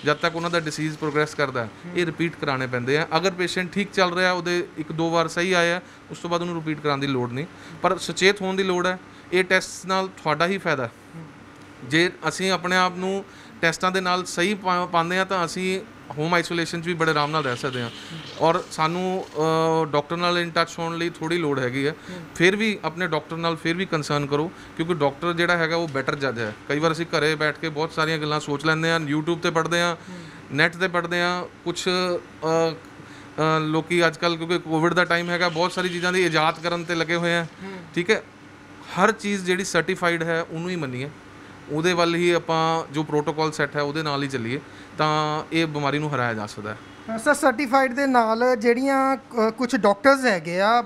ਜਦ ਤੱਕ ਉਹਨਾਂ ਦਾ ਡਿਸੀਜ਼ ਪ੍ਰੋਗਰੈਸ ਕਰਦਾ ਇਹ ਰਿਪੀਟ ਕਰਾਣੇ ਪੈਂਦੇ ਆ। ਅਗਰ ਪੇਸ਼ੈਂਟ ਠੀਕ ਚੱਲ ਰਿਹਾ, ਉਹਦੇ ਇੱਕ ਦੋ ਵਾਰ ਸਹੀ ਆਇਆ, ਉਸ ਤੋਂ ਬਾਅਦ ਉਹਨੂੰ ਰਿਪੀਟ ਕਰਾਉਣ ਦੀ ਲੋੜ ਨਹੀਂ। ਪਰ ਸੁਚੇਤ ਹੋਣ ਦੀ ਲੋੜ ਹੈ, ਇਹ ਟੈਸਟ ਨਾਲ ਤੁਹਾਡਾ ਹੀ ਫਾਇਦਾ ਜੇ ਅਸੀਂ ਆਪਣੇ ਆਪ ਨੂੰ ਟੈਸਟਾਂ ਦੇ ਨਾਲ ਸਹੀ ਪਾ- ਪਾਉਂਦੇ ਆ ਤਾਂ ਅਸੀਂ ਹੋਮ ਆਈਸੋਲੇਸ਼ਨ 'ਚ ਵੀ ਬੜੇ ਆਰਾਮ ਨਾਲ ਰਹਿ ਸਕਦੇ ਹਾਂ। ਔਰ ਸਾਨੂੰ ਡਾਕਟਰ ਨਾਲ ਇਨ ਟੱਚ ਹੋਣ ਲਈ ਥੋੜੀ ਲੋੜ ਹੈਗੀ ਹੈ। ਫਿਰ ਵੀ ਆਪਣੇ ਡਾਕਟਰ ਨਾਲ ਫਿਰ ਵੀ ਕੰਸਰਨ ਕਰੋ, ਕਿਉਂਕਿ ਡਾਕਟਰ ਜਿਹੜਾ ਹੈਗਾ ਉਹ ਬੈਟਰ ਜੱਜ ਹੈ। ਕਈ ਵਾਰ ਅਸੀਂ ਘਰੇ ਬੈਠ ਕੇ ਬਹੁਤ ਸਾਰੀਆਂ ਗੱਲਾਂ ਸੋਚ ਲੈਂਦੇ ਹਾਂ, YouTube ਤੇ ਪੜ੍ਹਦੇ ਹਾਂ ਨੈਟ ਤੇ ਪੜ੍ਹਦੇ ਹਾਂ ਕੁਝ ਲੋਕੀ ਅੱਜ ਕੱਲ ਕਿਉਂਕਿ ਕੋਵਿਡ ਦਾ ਟਾਈਮ ਹੈਗਾ, ਬਹੁਤ ਸਾਰੀ ਚੀਜ਼ਾਂ ਦੀ ਇਜਾਦ ਕਰਨ ਤੇ ਲੱਗੇ ਹੋਏ ਆ ਠੀਕ ਹੈ? ਹਰ ਚੀਜ਼ ਜਿਹੜੀ ਸਰਟੀਫਾਈਡ ਹੈ, ਉਹਨੂੰ ਹੀ ਮੰਨੀਏ। ਉਹਦੇ ਵੱਲ ਹੀ ਆਪਾਂ ਜੋ ਪ੍ਰੋਟੋਕਾਲ ਸੈੱਟ ਹੈ, ਉਹਦੇ ਨਾਲ ਹੀ ਚੱਲੀਏ। ਤਾਂ ਇਹ ਬਿਮਾਰੀ ਨੂੰ ਹਰਾਇਆ ਜਾ ਸਕਦਾ ਹੈ। ਸਰ ਸਰਟੀਫਾਈਡ ਦੇ ਨਾਲ ਜਿਹੜੀਆਂ ਕੁਝ ਡਾਕਟਰਸ ਹੈਗੇ ਆ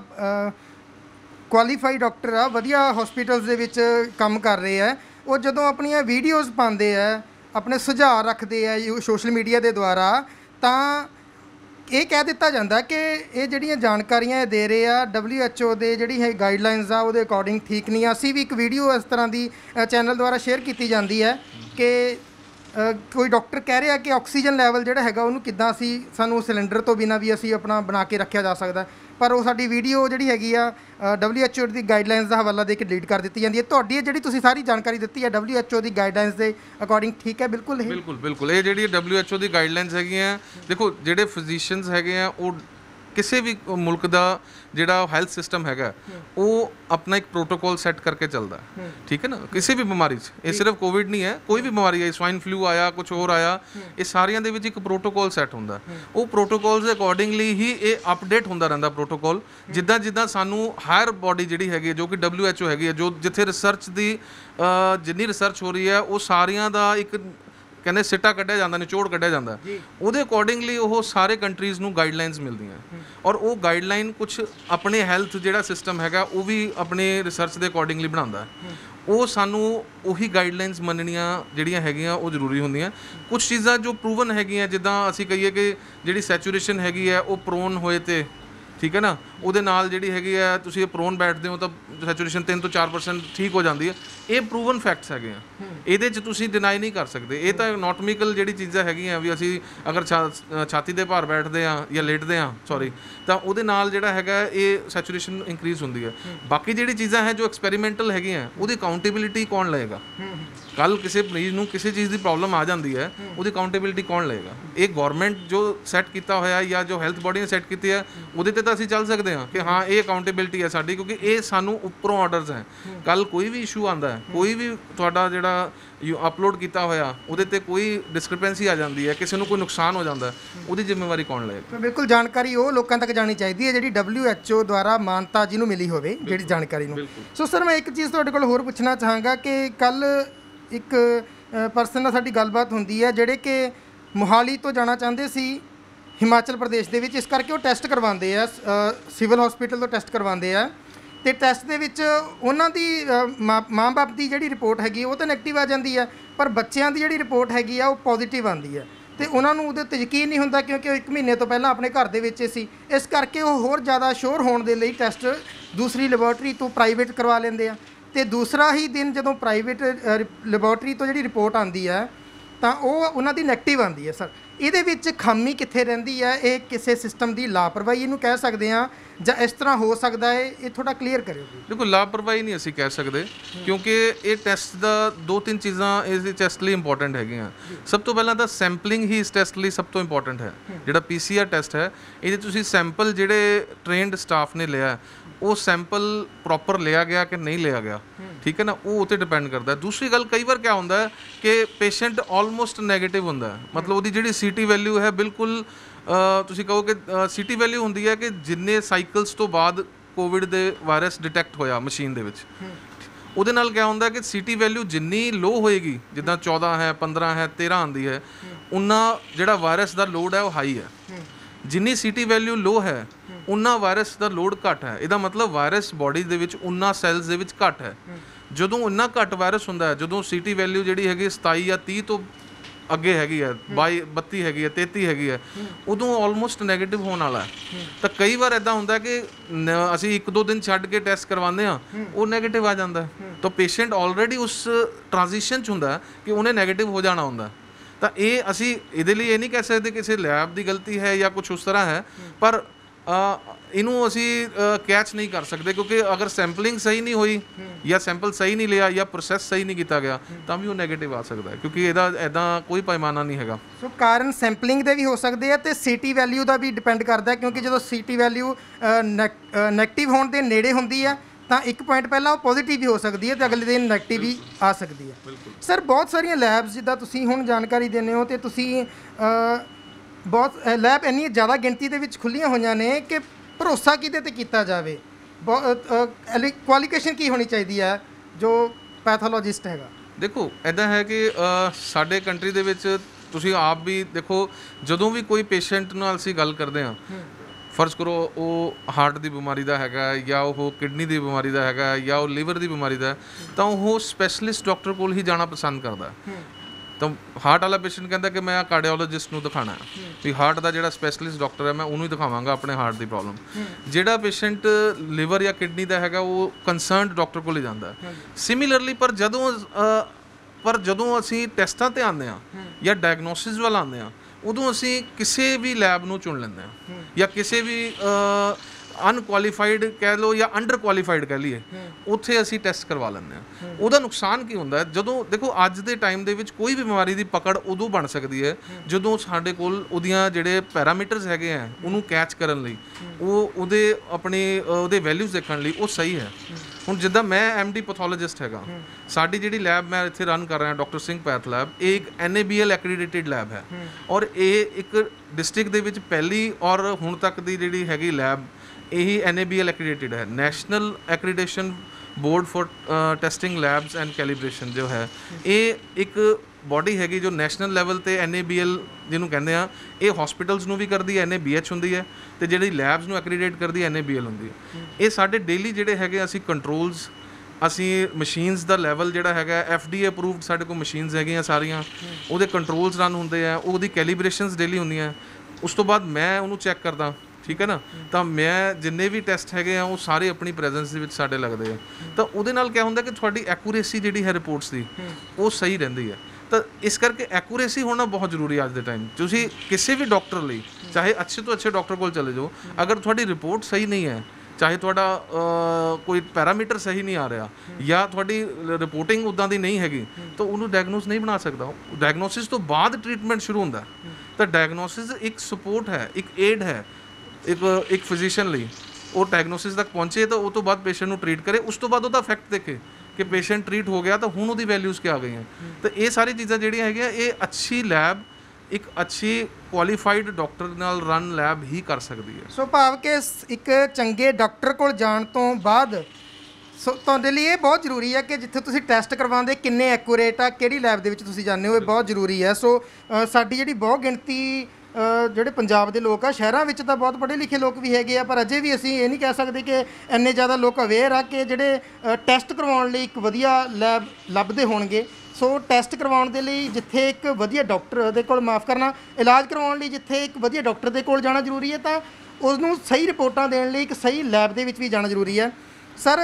ਕੁਆਲੀਫਾਈਡ ਡਾਕਟਰ ਆ, ਵਧੀਆ ਹਸਪੀਟਲਸ ਦੇ ਵਿੱਚ ਕੰਮ ਕਰ ਰਹੇ ਆ। ਉਹ ਜਦੋਂ ਆਪਣੀਆਂ ਵੀਡੀਓਜ਼ ਪਾਉਂਦੇ ਆ, ਆਪਣੇ ਸੁਝਾਅ ਰੱਖਦੇ ਆ ਸੋਸ਼ਲ ਮੀਡੀਆ ਦੇ ਦੁਆਰਾ, ਤਾਂ ਇਹ ਕਹਿ ਦਿੱਤਾ ਜਾਂਦਾ ਕਿ ਇਹ ਜਿਹੜੀਆਂ ਜਾਣਕਾਰੀਆਂ ਇਹ ਦੇ ਰਹੇ ਆ WHO ਦੇ ਜਿਹੜੀ ਹੈ ਗਾਈਡਲਾਈਨਸ ਆ, ਉਹਦੇ ਅਕੋਰਡਿੰਗ ਠੀਕ ਨਹੀਂ ਆ। ਅਸੀਂ ਵੀ ਇੱਕ ਵੀਡੀਓ ਇਸ ਤਰ੍ਹਾਂ ਦੀ ਚੈਨਲ ਦੁਆਰਾ ਸ਼ੇਅਰ ਕੀਤੀ ਜਾਂਦੀ ਹੈ ਕਿ ਕੋਈ ਡਾਕਟਰ ਕਹਿ ਰਿਹਾ ਕਿ ਆਕਸੀਜਨ ਲੈਵਲ ਜਿਹੜਾ ਹੈਗਾ ਉਹਨੂੰ ਕਿੱਦਾਂ ਅਸੀਂ ਸਾਨੂੰ ਸਿਲੰਡਰ ਤੋਂ ਬਿਨਾ ਵੀ ਅਸੀਂ ਆਪਣਾ ਬਣਾ ਕੇ ਰੱਖਿਆ ਜਾ ਸਕਦਾ ਪਰ ਉਹ ਸਾਡੀ ਵੀਡੀਓ ਜਿਹੜੀ ਹੈਗੀ ਆ ਅ, WHO ਦੀ ਗਾਈਡਲਾਈਨਸ ਦਾ ਹਵਾਲਾ ਦੇ ਕੇ ਡਿਲੀਟ ਕਰ ਦਿੱਤੀ ਜਾਂਦੀ ਹੈ। ਤੁਹਾਡੀ ਇਹ ਜਿਹੜੀ ਤੁਸੀਂ ਸਾਰੀ ਜਾਣਕਾਰੀ ਦਿੱਤੀ ਹੈ WHO ਦੀ ਗਾਈਡਲਾਈਨਸ ਦੇ ਅਕੋਰਡਿੰਗ ਠੀਕ ਹੈ ਬਿਲਕੁਲ ਇਹ? ਬਿਲਕੁਲ ਬਿਲਕੁਲ। ਇਹ ਜਿਹੜੀ WHO ਦੀ ਗਾਈਡਲਾਈਨਸ ਹੈਗੀਆਂ ਦੇਖੋ ਜਿਹੜੇ ਫਿਜ਼ੀਸ਼ੀਅਨਸ ਹੈਗੇ ਆ ਉਹ ਕਿਸੇ ਵੀ ਮੁਲਕ ਦਾ ਜਿਹੜਾ ਹੈਲਥ ਸਿਸਟਮ ਹੈਗਾ ਉਹ ਆਪਣਾ ਇੱਕ ਪ੍ਰੋਟੋਕਾਲ ਸੈੱਟ ਕਰਕੇ ਚੱਲਦਾ ਠੀਕ ਹੈ ਨਾ? ਕਿਸੇ ਵੀ ਬਿਮਾਰੀ 'ਚ। ਇਹ ਸਿਰਫ ਕੋਵਿਡ ਨਹੀਂ ਹੈ ਕੋਈ ਵੀ ਬਿਮਾਰੀ ਹੈ ਸਵਾਈਨ ਫਲੂ ਆਇਆ ਕੁਝ ਹੋਰ ਆਇਆ ਇਹ ਸਾਰਿਆਂ ਦੇ ਵਿੱਚ ਇੱਕ ਪ੍ਰੋਟੋਕਾਲ ਸੈੱਟ ਹੁੰਦਾ ਉਹ ਪ੍ਰੋਟੋਕਾਲਸ ਦੇ ਅਕੋਰਡਿੰਗਲੀ ਹੀ ਇਹ ਅਪਡੇਟ ਹੁੰਦਾ ਰਹਿੰਦਾ ਪ੍ਰੋਟੋਕਾਲ ਜਿੱਦਾਂ ਜਿੱਦਾਂ ਸਾਨੂੰ ਹਾਇਰ ਬਾਡੀ ਜਿਹੜੀ ਹੈਗੀ ਹੈ ਜੋ ਕਿ WHO ਹੈਗੀ ਹੈ ਜੋ ਜਿੱਥੇ ਰਿਸਰਚ ਦੀ ਜਿੰਨੀ ਰਿਸਰਚ ਹੋ ਰਹੀ ਹੈ ਉਹ ਸਾਰਿਆਂ ਦਾ ਇੱਕ ਕਹਿੰਦੇ ਸਿੱਟਾ ਕੱਢਿਆ ਜਾਂਦਾ ਨਿਚੋੜ ਕੱਢਿਆ ਜਾਂਦਾ। ਉਹਦੇ ਅਕੋਰਡਿੰਗਲੀ ਉਹ ਸਾਰੇ ਕੰਟਰੀਜ਼ ਨੂੰ ਗਾਈਡਲਾਈਨਸ ਮਿਲਦੀਆਂ। ਔਰ ਉਹ ਗਾਈਡਲਾਈਨ ਕੁਝ ਆਪਣੇ ਹੈਲਥ ਜਿਹੜਾ ਸਿਸਟਮ ਹੈਗਾ ਉਹ ਵੀ ਆਪਣੇ ਰਿਸਰਚ ਦੇ ਅਕੋਰਡਿੰਗਲੀ ਬਣਾਉਂਦਾ। ਉਹ ਸਾਨੂੰ ਉਹੀ ਗਾਈਡਲਾਈਨਸ ਮੰਨਣੀਆਂ ਜਿਹੜੀਆਂ ਹੈਗੀਆਂ ਉਹ ਜ਼ਰੂਰੀ ਹੁੰਦੀਆਂ। ਕੁਝ ਚੀਜ਼ਾਂ ਜੋ ਪ੍ਰੂਵਨ ਹੈਗੀਆਂ ਜਿੱਦਾਂ ਅਸੀਂ ਕਹੀਏ ਕਿ ਜਿਹੜੀ ਸੈਚੂਰੇਸ਼ਨ ਹੈਗੀ ਹੈ ਉਹ ਪ੍ਰੋਨ ਹੋਏ ਤੇ ਠੀਕ ਹੈ ਨਾ? ਉਹਦੇ ਨਾਲ ਜਿਹੜੀ ਹੈਗੀ ਹੈ, ਤੁਸੀਂ ਪ੍ਰੋਨ ਬੈਠਦੇ ਹੋ ਤਾਂ ਸੈਚੂਰੇਸ਼ਨ 3 ਤੋਂ 4% ਠੀਕ ਹੋ ਜਾਂਦੀ ਹੈ। ਇਹ ਪ੍ਰੂਵਨ ਫੈਕਟਸ ਹੈਗੇ ਆ। ਇਹਦੇ 'ਚ ਤੁਸੀਂ ਡਿਨਾਈ ਨਹੀਂ ਕਰ ਸਕਦੇ। ਇਹ ਤਾਂ ਨੋਟਮੀਕਲ ਜਿਹੜੀ ਚੀਜ਼ਾਂ ਹੈਗੀਆਂ ਵੀ ਅਸੀਂ ਅਗਰ ਛਾ- ਛਾਤੀ ਦੇ ਭਾਰ ਬੈਠਦੇ ਆ ਜਾਂ ਲੇਟਦੇ ਆ ਸੌਰੀ ਤਾਂ ਉਹਦੇ ਨਾਲ ਜਿਹੜਾ ਹੈਗਾ ਇਹ ਸੈਚੂਰੇਸ਼ਨ ਇਨਕਰੀਜ਼ ਹੁੰਦੀ ਹੈ। ਬਾਕੀ ਜਿਹੜੀ ਚੀਜ਼ਾਂ ਹੈ ਜੋ ਐਕਸਪੈਰੀਮੈਂਟਲ ਹੈਗੀਆਂ, ਉਹਦੀ ਅਕਾਊਂਟੇਬਿਲਿਟੀ ਕੌਣ ਲਏਗਾ? ਕੱਲ ਕਿਸੇ ਮਰੀਜ਼ ਨੂੰ ਕਿਸੇ ਚੀਜ਼ ਦੀ ਪ੍ਰੋਬਲਮ ਆ ਜਾਂਦੀ ਹੈ ਉਹਦੀ ਅਕਾਊਂਟੇਬਿਲਿਟੀ ਕੌਣ ਲਏਗਾ? ਇਹ ਗਵਰਨਮੈਂਟ ਜੋ ਸੈੱਟ ਕੀਤਾ ਹੋਇਆ ਜਾਂ ਜੋ ਹੈਲਥ ਬੋਡੀ ਨੇ ਸੈੱਟ ਕੀਤੀ ਹੈ ਉਹਦੇ ਤੇ ਤਾਂ ਅਸੀਂ ਚੱਲ ਸਕਦੇ ਹਾਂ ਕਿ ਹਾਂ ਇਹ ਅਕਾਊਂਟੇਬਿਲਿਟੀ ਹੈ ਸਾਡੀ ਕਿਉਂਕਿ ਇਹ ਸਾਨੂੰ ਉੱਪਰੋਂ ਆਰਡਰਸ ਹੈ। ਕੱਲ ਕੋਈ ਵੀ ਇਸ਼ੂ ਆਂਦਾ ਹੈ ਕੋਈ ਵੀ ਤੁਹਾਡਾ ਜਿਹੜਾ ਅਪਲੋਡ ਕੀਤਾ ਹੋਇਆ ਉਹਦੇ ਤੇ ਕੋਈ ਡਿਸਕ੍ਰਿਪੈਂਸੀ ਆ ਜਾਂਦੀ ਹੈ ਕਿਸੇ ਨੂੰ ਕੋਈ ਨੁਕਸਾਨ ਹੋ ਜਾਂਦਾ ਹੈ ਉਹਦੀ ਜ਼ਿੰਮੇਵਾਰੀ ਕੌਣ ਲਏਗਾ? ਬਿਲਕੁਲ ਜਾਣਕਾਰੀ ਉਹ ਲੋਕਾਂ ਤੱਕ ਜਾਣੀ ਚਾਹੀਦੀ ਹੈ ਜਿਹੜੀ WHO ਦੁਆਰਾ ਮਾਨਤਾ ਜਿਹਨੂੰ ਮਿਲੀ ਹੋਵੇ ਜਿਹੜੀ ਜਾਣਕਾਰੀ ਨੂੰ। ਸੋ ਸਰ ਮੈਂ ਇੱਕ ਚੀਜ਼ ਤੁਹਾਡੇ ਕੋਲ ਹੋਰ ਪੁੱਛਣਾ ਚਾਹਾਂਗਾ ਕਿ ਕੱਲ ਇੱਕ ਪਰਸਨ ਨਾਲ ਸਾਡੀ ਗੱਲਬਾਤ ਹੁੰਦੀ ਹੈ ਜਿਹੜੇ ਕਿ ਮੋਹਾਲੀ ਤੋਂ ਜਾਣਾ ਚਾਹੁੰਦੇ ਸੀ ਹਿਮਾਚਲ ਪ੍ਰਦੇਸ਼ ਦੇ ਵਿੱਚ ਇਸ ਕਰਕੇ ਉਹ ਟੈਸਟ ਕਰਵਾਉਂਦੇ ਆ ਸਿਵਲ ਹਸਪੀਟਲ ਤੋਂ ਟੈਸਟ ਕਰਵਾਉਂਦੇ ਆ। ਤੇ ਟੈਸਟ ਦੇ ਵਿੱਚ ਉਹਨਾਂ ਦੀ ਅ, ਮਾਂ ਬਾਪ ਦੀ ਜਿਹੜੀ ਰਿਪੋਰਟ ਹੈਗੀ ਉਹ ਤਾਂ ਨੈਗੇਟਿਵ ਆ ਜਾਂਦੀ ਹੈ ਪਰ ਬੱਚਿਆਂ ਦੀ ਜਿਹੜੀ ਰਿਪੋਰਟ ਹੈਗੀ ਆ ਉਹ ਪੋਜ਼ਿਟਿਵ ਆਉਂਦੀ ਹੈ। ਤੇ ਉਹਨਾਂ ਨੂੰ ਉਹਦੇ ਉੱਤੇ ਯਕੀਨ ਨਹੀਂ ਹੁੰਦਾ ਕਿਉਂਕਿ ਉਹ 1 ਮਹੀਨੇ ਤੋਂ ਪਹਿਲਾਂ ਆਪਣੇ ਘਰ ਦੇ ਵਿੱਚ ਸੀ। ਇਸ ਕਰਕੇ ਉਹ ਹੋਰ ਜ਼ਿਆਦਾ ਸ਼ੋਰ ਹੋਣ ਦੇ ਲਈ ਟੈਸਟ ਦੂਸਰੀ ਲੈਬੋਰਟਰੀ ਤੋਂ ਪ੍ਰਾਈਵੇਟ ਕਰਵਾ ਲੈਂਦੇ ਆ। ਤੇ ਦੂਸਰਾ ਹੀ ਦਿਨ ਜਦੋਂ ਪ੍ਰਾਈਵੇਟ ਲੈਬੋਰਟਰੀ ਤੋਂ ਜਿਹੜੀ ਰਿਪੋਰਟ ਆਉਂਦੀ ਹੈ, ਤਾਂ ਉਹ ਉਹਨਾਂ ਦੀ ਨੈਗੇਟਿਵ ਆਉਂਦੀ ਹੈ ਸਰ ਇਹਦੇ ਵਿੱਚ ਖਾਮੀ ਕਿੱਥੇ ਰਹਿੰਦੀ ਹੈ? ਇਹ ਕਿਸੇ ਸਿਸਟਮ ਦੀ ਲਾਪਰਵਾਹੀ ਇਹਨੂੰ ਕਹਿ ਸਕਦੇ ਆ ਜਾਂ ਇਸ ਤਰ੍ਹਾਂ ਹੋ ਸਕਦਾ ਹੈ? ਇਹ ਥੋੜਾ ਕਲੀਅਰ ਕਰਿਓ ਦੇਖੋ, ਲਾਪਰਵਾਹੀ ਨਹੀਂ ਅਸੀਂ ਕਹਿ ਸਕਦੇ, ਕਿਉਂਕਿ ਇਹ ਟੈਸਟ ਦਾ ਦੋ ਤਿੰਨ ਚੀਜ਼ਾਂ ਇਸ ਟੈਸਟ ਲਈ ਇੰਪੋਰਟੈਂਟ ਹੈਗੀਆਂ। ਸਭ ਤੋਂ ਪਹਿਲਾਂ ਤਾਂ ਸੈਂਪਲਿੰਗ ਹੀ ਇਸ ਟੈਸਟ ਲਈ ਸਭ ਤੋਂ ਇੰਪੋਰਟੈਂਟ ਹੈ। ਜਿਹੜਾ ਪੀਸੀਆਰ ਟੈਸਟ ਹੈ, ਇਹਦੇ ਤੁਸੀਂ ਸੈਂਪਲ ਜਿਹੜੇ ਟ੍ਰੇਨਡ ਸਟਾਫ ਨੇ ਲਿਆ ਉਹ ਸੈਂਪਲ ਪ੍ਰੋਪਰ ਲਿਆ ਗਿਆ ਕਿ ਨਹੀਂ ਲਿਆ ਗਿਆ? ਠੀਕ ਹੈ ਨਾ? ਉਹ ਉਤੇ ਡਿਪੈਂਡ ਕਰਦਾ ਦੂਸਰੀ ਗੱਲ ਕਈ ਵਾਰ ਕਿਆ ਹੁੰਦਾ ਹੈ ਕਿ ਪੇਸ਼ੈਂਟ ਆਲਮੋਸਟ 네ਗੇਟਿਵ ਹੁੰਦਾ ਹੈ। ਮਤਲਬ ਉਹਦੀ ਜਿਹੜੀ ਸੀਟੀ ਵੈਲਿਊ ਹੈ ਬਿਲਕੁਲ ਤੁਸੀਂ ਕਹੋ ਕਿ ਸੀਟੀ ਵੈਲਿਊ ਹੁੰਦੀ ਹੈ ਕਿ ਜਿੰਨੇ ਸਾਈਕਲਸ ਤੋਂ ਬਾਅਦ ਕੋਵਿਡ ਦੇ ਵਾਇਰਸ ਡਿਟੈਕਟ ਹੋਇਆ ਮਸ਼ੀਨ ਦੇ ਵਿੱਚ। ਉਹਦੇ ਨਾਲ ਕਿਆ ਹੁੰਦਾ ਕਿ ਸੀਟੀ ਵੈਲਿਊ ਜਿੰਨੀ ਲੋ ਹੋਏਗੀ ਜਿੱਦਾਂ 14 ਹੈ 15 ਹੈ 13 ਆਂਦੀ ਹੈ ਉਨਾ ਜਿਹੜਾ ਵਾਇਰਸ ਦਾ ਲੋਡ ਹੈ ਉਹ ਹਾਈ ਹੈ। ਜਿੰਨੀ ਸੀਟੀ ਵੈਲਿਊ ਲੋ ਹੈ, ਉਨਾ ਵਾਇਰਸ ਦਾ ਲੋਡ ਘੱਟ ਹੈ। ਇਹਦਾ ਮਤਲਬ ਵਾਇਰਸ ਬਾਡੀ ਦੇ ਵਿੱਚ ਉਨਾ ਸੈਲਸ ਦੇ ਵਿੱਚ ਘੱਟ ਹੈ। ਜਦੋਂ ਉਨਾ ਘੱਟ ਵਾਇਰਸ ਹੁੰਦਾ ਹੈ, ਜਦੋਂ ਸੀਟੀ ਵੈਲਿਊ ਜਿਹੜੀ ਹੈਗੀ 27 ਜਾਂ 30 ਤੋਂ ਅੱਗੇ ਹੈਗੀ ਹੈ 22 32 ਹੈਗੀ ਹੈ 33 ਹੈਗੀ ਹੈ, ਉਦੋਂ ਆਲਮੋਸਟ ਨੈਗੇਟਿਵ ਹੋਣ ਵਾਲਾ ਤਾਂ ਕਈ ਵਾਰ ਇਦਾਂ ਹੁੰਦਾ ਕਿ ਅਸੀਂ ਇੱਕ ਦੋ ਦਿਨ ਛੱਡ ਕੇ ਟੈਸਟ ਕਰਵਾਉਂਦੇ ਆ ਉਹ ਨੈਗੇਟਿਵ ਆ ਜਾਂਦਾ ਤਾਂ ਪੇਸ਼ੈਂਟ ਆਲਰੇਡੀ ਉਸ ਟਰਾਂਜੀਸ਼ਨ ਚ ਹੁੰਦਾ ਕਿ ਉਹਨੇ ਨੈਗੇਟਿਵ ਹੋ ਜਾਣਾ ਹੁੰਦਾ ਤਾਂ ਇਹ ਅਸੀਂ ਇਹਦੇ ਲਈ ਇਹ ਨਹੀਂ ਕਹਿ ਸਕਦੇ ਕਿਸੇ ਲੈਬ ਦੀ ਗਲਤੀ ਹੈ ਜਾਂ ਕੁਝ ਉਸ ਤਰ੍ਹਾਂ ਹੈ, ਪਰ ਇਹਨੂੰ ਅਸੀਂ ਕੈਚ ਨਹੀਂ ਕਰ ਸਕਦੇ ਕਿਉਂਕਿ ਅਗਰ ਸੈਂਪਲਿੰਗ ਸਹੀ ਨਹੀਂ ਹੋਈ ਜਾਂ ਸੈਂਪਲ ਸਹੀ ਨਹੀਂ ਲਿਆ ਜਾਂ ਪ੍ਰੋਸੈਸ ਸਹੀ ਨਹੀਂ ਕੀਤਾ ਗਿਆ, ਤਾਂ ਵੀ ਉਹ 네ਗੇਟਿਵ ਆ ਸਕਦਾ ਹੈ ਕਿਉਂਕਿ ਇਹਦਾ ਐਦਾਂ ਕੋਈ ਪੈਮਾਨਾ ਨਹੀਂ ਹੈਗਾ। ਸੋ ਕਾਰਨ ਸੈਂਪਲਿੰਗ ਦੇ ਵੀ ਹੋ ਸਕਦੇ ਆ ਤੇ ਸੀਟੀ ਵੈਲਿਊ ਦਾ ਵੀ ਡਿਪੈਂਡ ਕਰਦਾ ਕਿਉਂਕਿ ਜਦੋਂ ਸੀਟੀ ਵੈਲਿਊ ਨੈਗੇਟਿਵ ਹੋਣ ਦੇ ਨੇੜੇ ਹੁੰਦੀ ਹੈ ਤਾਂ ਇੱਕ ਪੁਆਇੰਟ ਪਹਿਲਾਂ ਉਹ ਪੋਜ਼ਿਟਿਵ ਵੀ ਹੋ ਸਕਦੀ ਹੈ ਤੇ ਅਗਲੇ ਦਿਨ ਨੈਗੇਟਿਵ ਵੀ ਆ ਸਕਦੀ ਹੈ। ਸਰ ਬਹੁਤ ਸਾਰੀਆਂ ਲੈਬਸ ਜਿੱਦਾਂ ਤੁਸੀਂ ਹੁਣ ਜਾਣਕਾਰੀ ਦਿੰਦੇ ਹੋ ਤੇ ਤੁਸੀਂ ਬਹੁਤ ਲੈਬ ਇੰਨੀ ਜ਼ਿਆਦਾ ਗਿਣਤੀ ਦੇ ਵਿੱਚ ਖੁੱਲੀਆਂ ਹੋਈਆਂ ਨੇ ਕਿ ਭਰੋਸਾ ਕਿਹਦੇ ਤੇ ਕੀਤਾ ਜਾਵੇ? ਕੁਆਲੀਫਿਕੇਸ਼ਨ ਕੀ ਹੋਣੀ ਚਾਹੀਦੀ ਹੈ ਜੋ ਪੈਥੋਲੋਜਿਸਟ ਹੈਗਾ? ਦੇਖੋ ਐਦਾਂ ਹੈ ਕਿ ਸਾਡੇ ਕੰਟਰੀ ਦੇ ਵਿੱਚ ਤੁਸੀਂ ਆਪ ਵੀ ਦੇਖੋ ਜਦੋਂ ਵੀ ਕੋਈ ਪੇਸ਼ੈਂਟ ਨਾਲ ਅਸੀਂ ਗੱਲ ਕਰਦੇ ਹਾਂ। ਫਰਜ਼ ਕਰੋ ਉਹ ਹਾਰਟ ਦੀ ਬਿਮਾਰੀ ਦਾ ਹੈਗਾ ਜਾਂ ਉਹ ਕਿਡਨੀ ਦੀ ਬਿਮਾਰੀ ਦਾ ਹੈਗਾ ਜਾਂ ਉਹ ਲੀਵਰ ਦੀ ਬਿਮਾਰੀ ਦਾ ਤਾਂ ਉਹ ਸਪੈਸ਼ਲਿਸਟ ਡਾਕਟਰ ਕੋਲ ਹੀ ਜਾਣਾ ਪਸੰਦ ਕਰਦਾ ਤਾਂ ਹਾਰਟ ਵਾਲਾ ਪੇਸ਼ੈਂਟ ਕਹਿੰਦਾ ਕਿ ਮੈਂ ਕਾਰਡੀਓਲੋਜਿਸਟ ਨੂੰ ਦਿਖਾਣਾ ਹੈ। ਵੀ ਹਾਰਟ ਦਾ ਜਿਹੜਾ ਸਪੈਸ਼ਲਿਸਟ ਡਾਕਟਰ ਹੈ ਮੈਂ ਉਹਨੂੰ ਹੀ ਦਿਖਾਵਾਂਗਾ ਆਪਣੇ ਹਾਰਟ ਦੀ ਪ੍ਰੋਬਲਮ ਜਿਹੜਾ ਪੇਸ਼ੈਂਟ ਲਿਵਰ ਜਾਂ ਕਿਡਨੀ ਦਾ ਹੈਗਾ ਉਹ ਕੰਸਰਨਡ ਡਾਕਟਰ ਕੋਲ ਹੀ ਜਾਂਦਾ ਸਿਮਿਲਰਲੀ ਪਰ ਜਦੋਂ ਪਰ ਜਦੋਂ ਅਸੀਂ ਟੈਸਟਾਂ ਤੇ ਆਉਂਦੇ ਆ ਜਾਂ ਡਾਇਗਨੋਸਿਸ ਵੱਲ ਆਉਂਦੇ ਆ ਉਦੋਂ ਅਸੀਂ ਕਿਸੇ ਵੀ ਲੈਬ ਨੂੰ ਚੁਣ ਲੈਂਦੇ ਆ ਜਾਂ ਕਿਸੇ ਵੀ ਅਨਕੁਆਲੀਫਾਈਡ ਕਹਿ ਲਓ ਜਾਂ ਅੰਡਰ ਕੁਆਲੀਫਾਈਡ ਕਹਿ ਲਈਏ ਉੱਥੇ ਅਸੀਂ ਟੈਸਟ ਕਰਵਾ ਲੈਂਦੇ ਆ ਉਹਦਾ ਨੁਕਸਾਨ ਕੀ ਹੁੰਦਾ ਹੈ? ਜਦੋਂ ਦੇਖੋ ਅੱਜ ਦੇ ਟਾਈਮ ਦੇ ਵਿੱਚ ਕੋਈ ਵੀ ਬਿਮਾਰੀ ਦੀ ਪਕੜ ਉਦੋਂ ਬਣ ਸਕਦੀ ਹੈ ਜਦੋਂ ਸਾਡੇ ਕੋਲ ਉਹਦੀਆਂ ਜਿਹੜੇ ਪੈਰਾਮੀਟਰਸ ਹੈਗੇ ਆ ਉਹਨੂੰ ਕੈਚ ਕਰਨ ਲਈ ਉਹ ਉਹਦੇ ਆਪਣੇ ਉਹਦੇ ਵੈਲਿਊਜ਼ ਦੇਖਣ ਲਈ ਉਹ ਸਹੀ ਹੈ। ਹੁਣ ਜਿੱਦਾਂ ਮੈਂ ਐਮਡੀ ਪੈਥੋਲੋਜਿਸਟ ਹੈਗਾ ਸਾਡੀ ਜਿਹੜੀ ਲੈਬ ਮੈਂ ਇੱਥੇ ਰਨ ਕਰ ਰਿਹਾ ਡਾਕਟਰ ਸਿੰਘ ਪੈਥ ਲੈਬ ਇਹ ਇੱਕ ਐਨਏਬੀਐਲ ਐਕ੍ਰੀਡਿਟਡ ਲੈਬ ਹੈ। ਔਰ ਇਹ ਇੱਕ ਡਿਸਟ੍ਰਿਕਟ ਦੇ ਵਿੱਚ ਪਹਿਲੀ ਔਰ ਹੁਣ ਤੱਕ ਦੀ ਜਿਹੜੀ ਹੈਗੀ ਲੈਬ ਇਹੀ ਐਨਏਬੀਐਲ ਐਕ੍ਰੀਡਿਟਡ ਹੈ। National accreditation board for testing labs and calibration ਜੋ ਹੈ। ਇਹ ਇੱਕ ਬਾਡੀ ਹੈਗੀ ਜੋ ਨੈਸ਼ਨਲ ਲੈਵਲ ਤੇ ਐਨਏਬੀਐਲ ਜਿਹਨੂੰ ਕਹਿੰਦੇ ਆ, ਇਹ ਹਸਪੀਟਲਸ ਨੂੰ ਵੀ ਕਰਦੀ ਹੈ ਐਨਏਬੀਐਚ ਹੁੰਦੀ ਹੈ ਤੇ ਜਿਹੜੀ ਲੈਬਸ ਨੂੰ ਐਕ੍ਰੀਡੇਟ ਕਰਦੀ ਹੈ ਐਨਏਬੀਐਲ ਹੁੰਦੀ ਹੈ। ਇਹ ਸਾਡੇ ਡੇਲੀ ਜਿਹੜੇ ਹੈਗੇ ਅਸੀਂ ਕੰਟਰੋਲਸ ਅਸੀਂ ਮਸ਼ੀਨਸ ਦਾ ਲੈਵਲ ਜਿਹੜਾ ਹੈਗਾ ਐਫਡੀਏ ਅਪਰੂਵਡ ਸਾਡੇ ਕੋਲ ਮਸ਼ੀਨਸ ਹੈਗੀਆਂ ਸਾਰੀਆਂ। ਉਹਦੇ ਕੰਟਰੋਲਸ ਰਨ ਹੁੰਦੇ ਆ, ਉਹਦੀ ਕੈਲੀਬ੍ਰੇਸ਼ਨਸ ਡੇਲੀ ਹੁੰਦੀਆਂ। ਉਸ ਤੋਂ ਬਾਅਦ ਮੈਂ ਉਹਨੂੰ ਚੈੱਕ ਕਰਦਾ, ਠੀਕ ਹੈ ਨਾ? ਤਾਂ ਮੈਂ ਜਿੰਨੇ ਵੀ ਟੈਸਟ ਹੈਗੇ ਆ, ਉਹ ਸਾਰੇ ਆਪਣੀ ਪ੍ਰੈਜ਼ੈਂਸ ਦੇ ਵਿੱਚ ਸਾਡੇ ਲੱਗਦੇ ਆ। ਤਾਂ ਉਹਦੇ ਨਾਲ ਕੀ ਹੁੰਦਾ ਕਿ ਤੁਹਾਡੀ ਐਕੂਰੇਸੀ ਜਿਹੜੀ ਹੈ ਰਿਪੋਰਟਸ ਦੀ, ਉਹ ਸਹੀ ਰਹਿੰਦੀ ਹੈ। ਤਾਂ ਇਸ ਕਰਕੇ ਐਕੂਰੇਸੀ ਹੋਣਾ ਬਹੁਤ ਜ਼ਰੂਰੀ ਹੈ ਅੱਜ ਦੇ ਟਾਈਮ ਤੁਸੀਂ ਕਿਸੇ ਵੀ ਡਾਕਟਰ ਲਈ, ਚਾਹੇ ਅੱਛੇ ਤੋਂ ਅੱਛੇ ਡਾਕਟਰ ਕੋਲ ਚਲੇ ਜਾਓ, ਅਗਰ ਤੁਹਾਡੀ ਰਿਪੋਰਟ ਸਹੀ ਨਹੀਂ ਹੈ, ਚਾਹੇ ਤੁਹਾਡਾ ਕੋਈ ਪੈਰਾਮੀਟਰ ਸਹੀ ਨਹੀਂ ਆ ਰਿਹਾ, ਜਾਂ ਤੁਹਾਡੀ ਰਿਪੋਰਟਿੰਗ ਉਦਾਂ ਦੀ ਨਹੀਂ ਹੈਗੀ, ਤਾਂ ਉਹਨੂੰ ਡਾਇਗਨੋਸ ਨਹੀਂ ਬਣਾ ਸਕਦਾ। ਡਾਇਗਨੋਸਿਸ ਤੋਂ ਬਾਅਦ ਟ੍ਰੀਟਮੈਂਟ ਸ਼ੁਰੂ ਹੁੰਦਾ ਤਾਂ ਡਾਇਗਨੋਸਿਸ ਇੱਕ ਸਪੋਰਟ ਹੈ, ਇੱਕ ਏਡ ਹੈ, ਇੱਕ ਇੱਕ ਫਿਜ਼ੀਸ਼ੀਅਨ ਲਈ। ਉਹ ਡਾਇਗਨੋਸਿਸ ਤੱਕ ਪਹੁੰਚੇ ਤਾਂ ਉਹ ਤੋਂ ਬਾਅਦ ਪੇਸ਼ੈਂਟ ਨੂੰ ਟ੍ਰੀਟ ਕਰੇ, ਉਸ ਤੋਂ ਬਾਅਦ ਉਹਦਾ ਇਫੈਕਟ ਦੇਖੇ। ਕਿ ਪੇਸ਼ੈਂਟ ਟ੍ਰੀਟ ਹੋ ਗਿਆ ਤਾਂ ਹੁਣ ਉਹਦੀ ਵੈਲਿਊਜ਼ ਕੀ ਆ ਗਈਆਂ। ਤਾਂ ਇਹ ਸਾਰੀ ਚੀਜ਼ਾਂ ਜਿਹੜੀਆਂ ਹੈਗੀਆਂ ਇਹ ਅੱਛੀ ਲੈਬ ਇੱਕ ਅੱਛੀ ਕੁਆਲੀਫਾਈਡ ਡਾਕਟਰ ਨਾਲ ਰਨ ਲੈਬ ਹੀ ਕਰ ਸਕਦੀ ਹੈ। ਸੋ ਭਾਵ ਕਿ ਇੱਕ ਚੰਗੇ ਡਾਕਟਰ ਕੋਲ ਜਾਣ ਤੋਂ ਬਾਅਦ ਸੋ ਤੁਹਾਡੇ ਲਈ ਇਹ ਬਹੁਤ ਜ਼ਰੂਰੀ ਹੈ ਕਿ ਜਿੱਥੇ ਤੁਸੀਂ ਟੈਸਟ ਕਰਵਾਉਂਦੇ ਕਿੰਨੇ ਐਕੂਰੇਟ ਆ ਕਿਹੜੀ ਲੈਬ ਦੇ ਵਿੱਚ ਤੁਸੀਂ ਜਾਂਦੇ ਹੋ ਇਹ ਬਹੁਤ ਜ਼ਰੂਰੀ ਹੈ। ਸੋ ਸਾਡੀ ਜਿਹੜੀ ਬਹੁਤ ਗਿਣਤੀ ਜਿਹੜੇ ਪੰਜਾਬ ਦੇ ਲੋਕ ਆ, ਸ਼ਹਿਰਾਂ ਵਿੱਚ ਤਾਂ ਬਹੁਤ ਪੜ੍ਹੇ ਲਿਖੇ ਲੋਕ ਵੀ ਹੈਗੇ ਆ, ਪਰ ਅਜੇ ਵੀ ਅਸੀਂ ਇਹ ਨਹੀਂ ਕਹਿ ਸਕਦੇ ਕਿ ਇੰਨੇ ਜ਼ਿਆਦਾ ਲੋਕ ਅਵੇਅਰ ਆ ਕਿ ਜਿਹੜੇ ਟੈਸਟ ਕਰਵਾਉਣ ਲਈ ਇੱਕ ਵਧੀਆ ਲੈਬ ਲੱਭਦੇ ਹੋਣਗੇ। ਸੋ ਟੈਸਟ ਕਰਵਾਉਣ ਦੇ ਲਈ ਜਿੱਥੇ ਇੱਕ ਵਧੀਆ ਡਾਕਟਰ ਦੇ ਕੋਲ ਮਾਫ ਕਰਨਾ, ਇਲਾਜ ਕਰਵਾਉਣ ਲਈ ਜਿੱਥੇ ਇੱਕ ਵਧੀਆ ਡਾਕਟਰ ਦੇ ਕੋਲ ਜਾਣਾ ਜ਼ਰੂਰੀ ਹੈ, ਤਾਂ ਉਸ ਨੂੰ ਸਹੀ ਰਿਪੋਰਟਾਂ ਦੇਣ ਲਈ ਇੱਕ ਸਹੀ ਲੈਬ ਦੇ ਵਿੱਚ ਵੀ ਜਾਣਾ ਜ਼ਰੂਰੀ ਹੈ। ਸਰ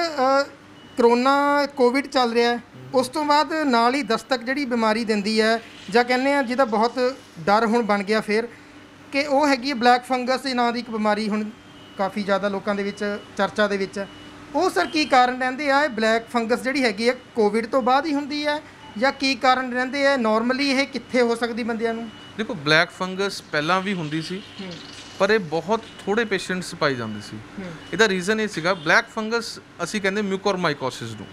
ਕਰੋਨਾ ਕੋਵਿਡ ਚੱਲ ਰਿਹਾ ਉਸ ਤੋਂ ਬਾਅਦ ਨਾਲ ਹੀ ਦਸਤਕ ਜਿਹੜੀ ਬਿਮਾਰੀ ਦਿੰਦੀ ਹੈ, ਜਾਂ ਕਹਿੰਦੇ ਆ ਜਿਹਦਾ ਬਹੁਤ ਡਰ ਹੁਣ ਬਣ ਗਿਆ ਫਿਰ ਕਿ ਉਹ ਹੈਗੀ ਬਲੈਕ ਫੰਗਸ ਦੇ ਨਾਂ ਦੀ ਇੱਕ ਬਿਮਾਰੀ ਹੁਣ ਕਾਫੀ ਜ਼ਿਆਦਾ ਲੋਕਾਂ ਦੇ ਵਿੱਚ ਚਰਚਾ ਦੇ ਵਿੱਚ। ਹੈ ਉਹ ਸਰ ਕੀ ਕਾਰਨ ਰਹਿੰਦੇ ਆ? ਇਹ ਬਲੈਕ ਫੰਗਸ ਜਿਹੜੀ ਹੈਗੀ ਹੈ ਕੋਵਿਡ ਤੋਂ ਬਾਅਦ ਹੀ ਹੁੰਦੀ ਹੈ ਜਾਂ ਕੀ ਕਾਰਨ ਰਹਿੰਦੇ ਆ? ਨਾਰਮਲੀ ਇਹ ਕਿੱਥੇ ਹੋ ਸਕਦੀ ਬੰਦਿਆਂ ਨੂੰ? ਦੇਖੋ ਬਲੈਕ ਫੰਗਸ ਪਹਿਲਾਂ ਵੀ ਹੁੰਦੀ ਸੀ ਪਰ ਇਹ ਬਹੁਤ ਥੋੜੇ ਪੇਸ਼ੈਂਟਸ ਪਾਈ ਜਾਂਦੀ ਸੀ। ਇਹਦਾ ਰੀਜ਼ਨ ਇਹ ਸੀਗਾ ਬਲੈਕ ਫੰਗਸ ਅਸੀਂ ਕਹਿੰਦੇ ਮਿਊਕੋਰਮਾਈਕੋਸਿਸ ਨੂੰ।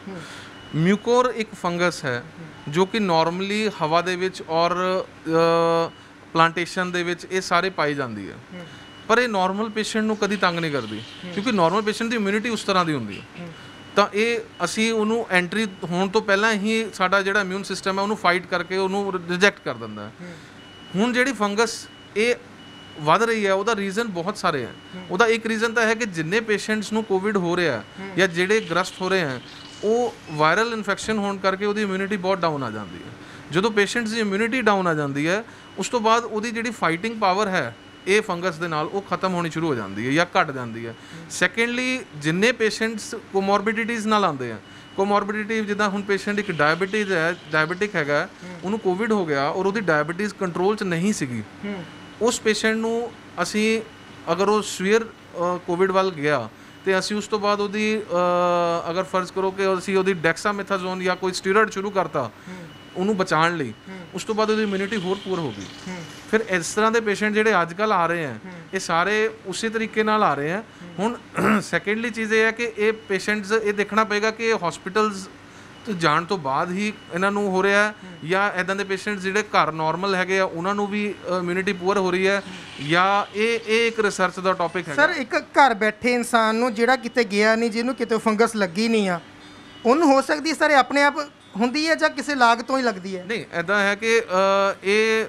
ਮਿਊਕੋਰ ਇੱਕ ਫੰਗਸ ਹੈ ਜੋ ਕਿ ਨਾਰਮਲੀ ਹਵਾ ਦੇ ਵਿੱਚ ਔਰ ਪਲਾਂਟੇਸ਼ਨ ਦੇ ਵਿੱਚ ਇਹ ਸਾਰੇ ਪਾਈ ਜਾਂਦੀ ਹੈ। ਪਰ ਇਹ ਨਾਰਮਲ ਪੇਸ਼ੈਂਟ ਨੂੰ ਕਦੀ ਤੰਗ ਨਹੀਂ ਕਰਦੀ ਕਿਉਂਕਿ ਨਾਰਮਲ ਪੇਸ਼ੈਂਟ ਦੀ ਇਮਿਊਨਿਟੀ ਉਸ ਤਰ੍ਹਾਂ ਦੀ ਹੁੰਦੀ ਹੈ। ਤਾਂ ਇਹ ਅਸੀਂ ਉਹਨੂੰ ਐਂਟਰੀ ਹੋਣ ਤੋਂ ਪਹਿਲਾਂ ਹੀ ਸਾਡਾ ਜਿਹੜਾ ਇਮਿਊਨ ਸਿਸਟਮ ਹੈ ਉਹਨੂੰ ਫਾਈਟ ਕਰਕੇ ਉਹਨੂੰ ਰਿਜੈਕਟ ਕਰ ਦਿੰਦਾ ਹੈ। ਹੁਣ ਜਿਹੜੀ ਫੰਗਸ ਇਹ ਵੱਧ ਰਹੀ ਹੈ ਉਹਦਾ ਰੀਜ਼ਨ ਬਹੁਤ ਸਾਰੇ ਹੈ। ਉਹਦਾ ਇੱਕ ਰੀਜ਼ਨ ਤਾਂ ਹੈ ਕਿ ਜਿੰਨੇ ਪੇਸ਼ੈਂਟਸ ਨੂੰ ਕੋਵਿਡ ਹੋ ਰਿਹਾ ਜਾਂ ਜਿਹੜੇ ਗ੍ਰਸਤ ਹੋ ਰਹੇ ਹੈ ਉਹ ਵਾਇਰਲ ਇਨਫੈਕਸ਼ਨ ਹੋਣ ਕਰਕੇ ਉਹਦੀ ਇਮਿਊਨਿਟੀ ਬਹੁਤ ਡਾਊਨ ਆ ਜਾਂਦੀ ਹੈ। ਜਦੋਂ ਪੇਸ਼ੈਂਟਸ ਦੀ ਇਮਿਊਨਿਟੀ ਡਾਊਨ ਆ ਜਾਂਦੀ ਹੈ ਉਸ ਤੋਂ ਬਾਅਦ ਉਹਦੀ ਜਿਹੜੀ ਫਾਈਟਿੰਗ ਪਾਵਰ ਹੈ, ਇਹ ਫੰਗਸ ਦੇ ਨਾਲ ਉਹ ਖਤਮ ਹੋਣੀ ਸ਼ੁਰੂ ਹੋ ਜਾਂਦੀ ਹੈ ਜਾਂ ਘਟ ਜਾਂਦੀ ਹੈ। ਸੈਕੰਡਲੀ ਜਿੰਨੇ ਪੇਸ਼ੈਂਟਸ ਕੋਮੋਰਬਿਡਿਟੀਜ਼ ਨਾਲ ਆਉਂਦੇ ਆ ਕੋਮੋਰਬਿਡਿਟੀ ਜਿੱਦਾਂ ਹੁਣ ਪੇਸ਼ੈਂਟ ਇੱਕ ਡਾਇਬੀਟੀਜ਼ ਹੈ ਡਾਇਬੀਟਿਕ ਹੈਗਾ, ਉਹਨੂੰ ਕੋਵਿਡ ਹੋ ਗਿਆ ਔਰ ਉਹਦੀ ਡਾਇਬੀਟੀਜ਼ ਕੰਟਰੋਲ 'ਚ ਨਹੀਂ ਸੀਗੀ। ਉਸ ਪੇਸ਼ੈਂਟ ਨੂੰ ਅਸੀਂ ਅਗਰ ਉਹ ਸਵੀਅਰ ਕੋਵਿਡ ਵੱਲ ਗਿਆ ਤੇ ਅਸੀਂ ਉਸ ਤੋਂ ਬਾਅਦ ਉਹਦੀ ਅਗਰ ਫਰਜ਼ ਕਰੋ ਕਿ ਅਸੀਂ ਉਹਦੀ ਡੈਕਸਾਮੇਥਾਜ਼ੋਨ ਜਾਂ ਕੋਈ ਸਟੀਰੋਇਡ ਸ਼ੁਰੂ ਕਰਤਾ ਉਹਨੂੰ ਬਚਾਉਣ ਲਈ, ਉਸ ਤੋਂ ਬਾਅਦ ਉਹਦੀ ਇਮਿਊਨਿਟੀ ਹੋਰ ਪੂਰ ਹੋ ਗਈ। ਫਿਰ ਇਸ ਤਰ੍ਹਾਂ ਦੇ ਪੇਸ਼ੈਂਟ ਜਿਹੜੇ ਅੱਜ ਕੱਲ ਆ ਰਹੇ ਆ, ਇਹ ਸਾਰੇ ਉਸੇ ਤਰੀਕੇ ਨਾਲ ਆ ਰਹੇ ਆ। ਹੁਣ ਸੈਕੰਡਲੀ ਚੀਜ਼ ਇਹ ਹੈ ਕਿ ਇਹ ਪੇਸ਼ੈਂਟਸ ਇਹ ਦੇਖਣਾ ਪਏਗਾ ਕਿ ਇਹ ਹਸਪੀਟਲਸ ਜਾਣ ਤੋਂ ਬਾਅਦ ਹੀ ਇਹਨਾਂ ਨੂੰ ਹੋ ਰਿਹਾ ਜਾਂ ਐਦਾਂ ਦੇ ਪੇਸ਼ੈਂਟਸ ਜਿਹੜੇ ਘਰ ਨਾਰਮਲ ਹੈਗੇ ਆ, ਉਹਨਾਂ ਨੂੰ ਵੀ ਇਮਿਊਨਿਟੀ ਪੂਰ ਹੋ ਰਹੀ ਹੈ, ਜਾਂ ਇਹ ਇਹ ਇੱਕ ਰਿਸਰਚ ਦਾ ਟੌਪਿਕ ਹੈਗਾ। ਸਰ ਇੱਕ ਘਰ ਬੈਠੇ ਇਨਸਾਨ ਨੂੰ ਜਿਹੜਾ ਕਿਤੇ ਗਿਆ ਨਹੀਂ, ਜਿਹਨੂੰ ਕਿਤੇ ਫੰਗਸ ਲੱਗੀ ਨਹੀਂ ਆ, ਉਹਨੂੰ ਹੋ ਸਕਦੀ ਸਰ ਆਪਣੇ ਆਪ ਹੁੰਦੀ ਹੈ ਜਾਂ ਕਿਸੇ ਲਾਗ ਤੋਂ ਹੀ ਲੱਗਦੀ ਹੈ? ਨਹੀਂ ਐਦਾਂ ਹੈ ਕਿ ਇਹ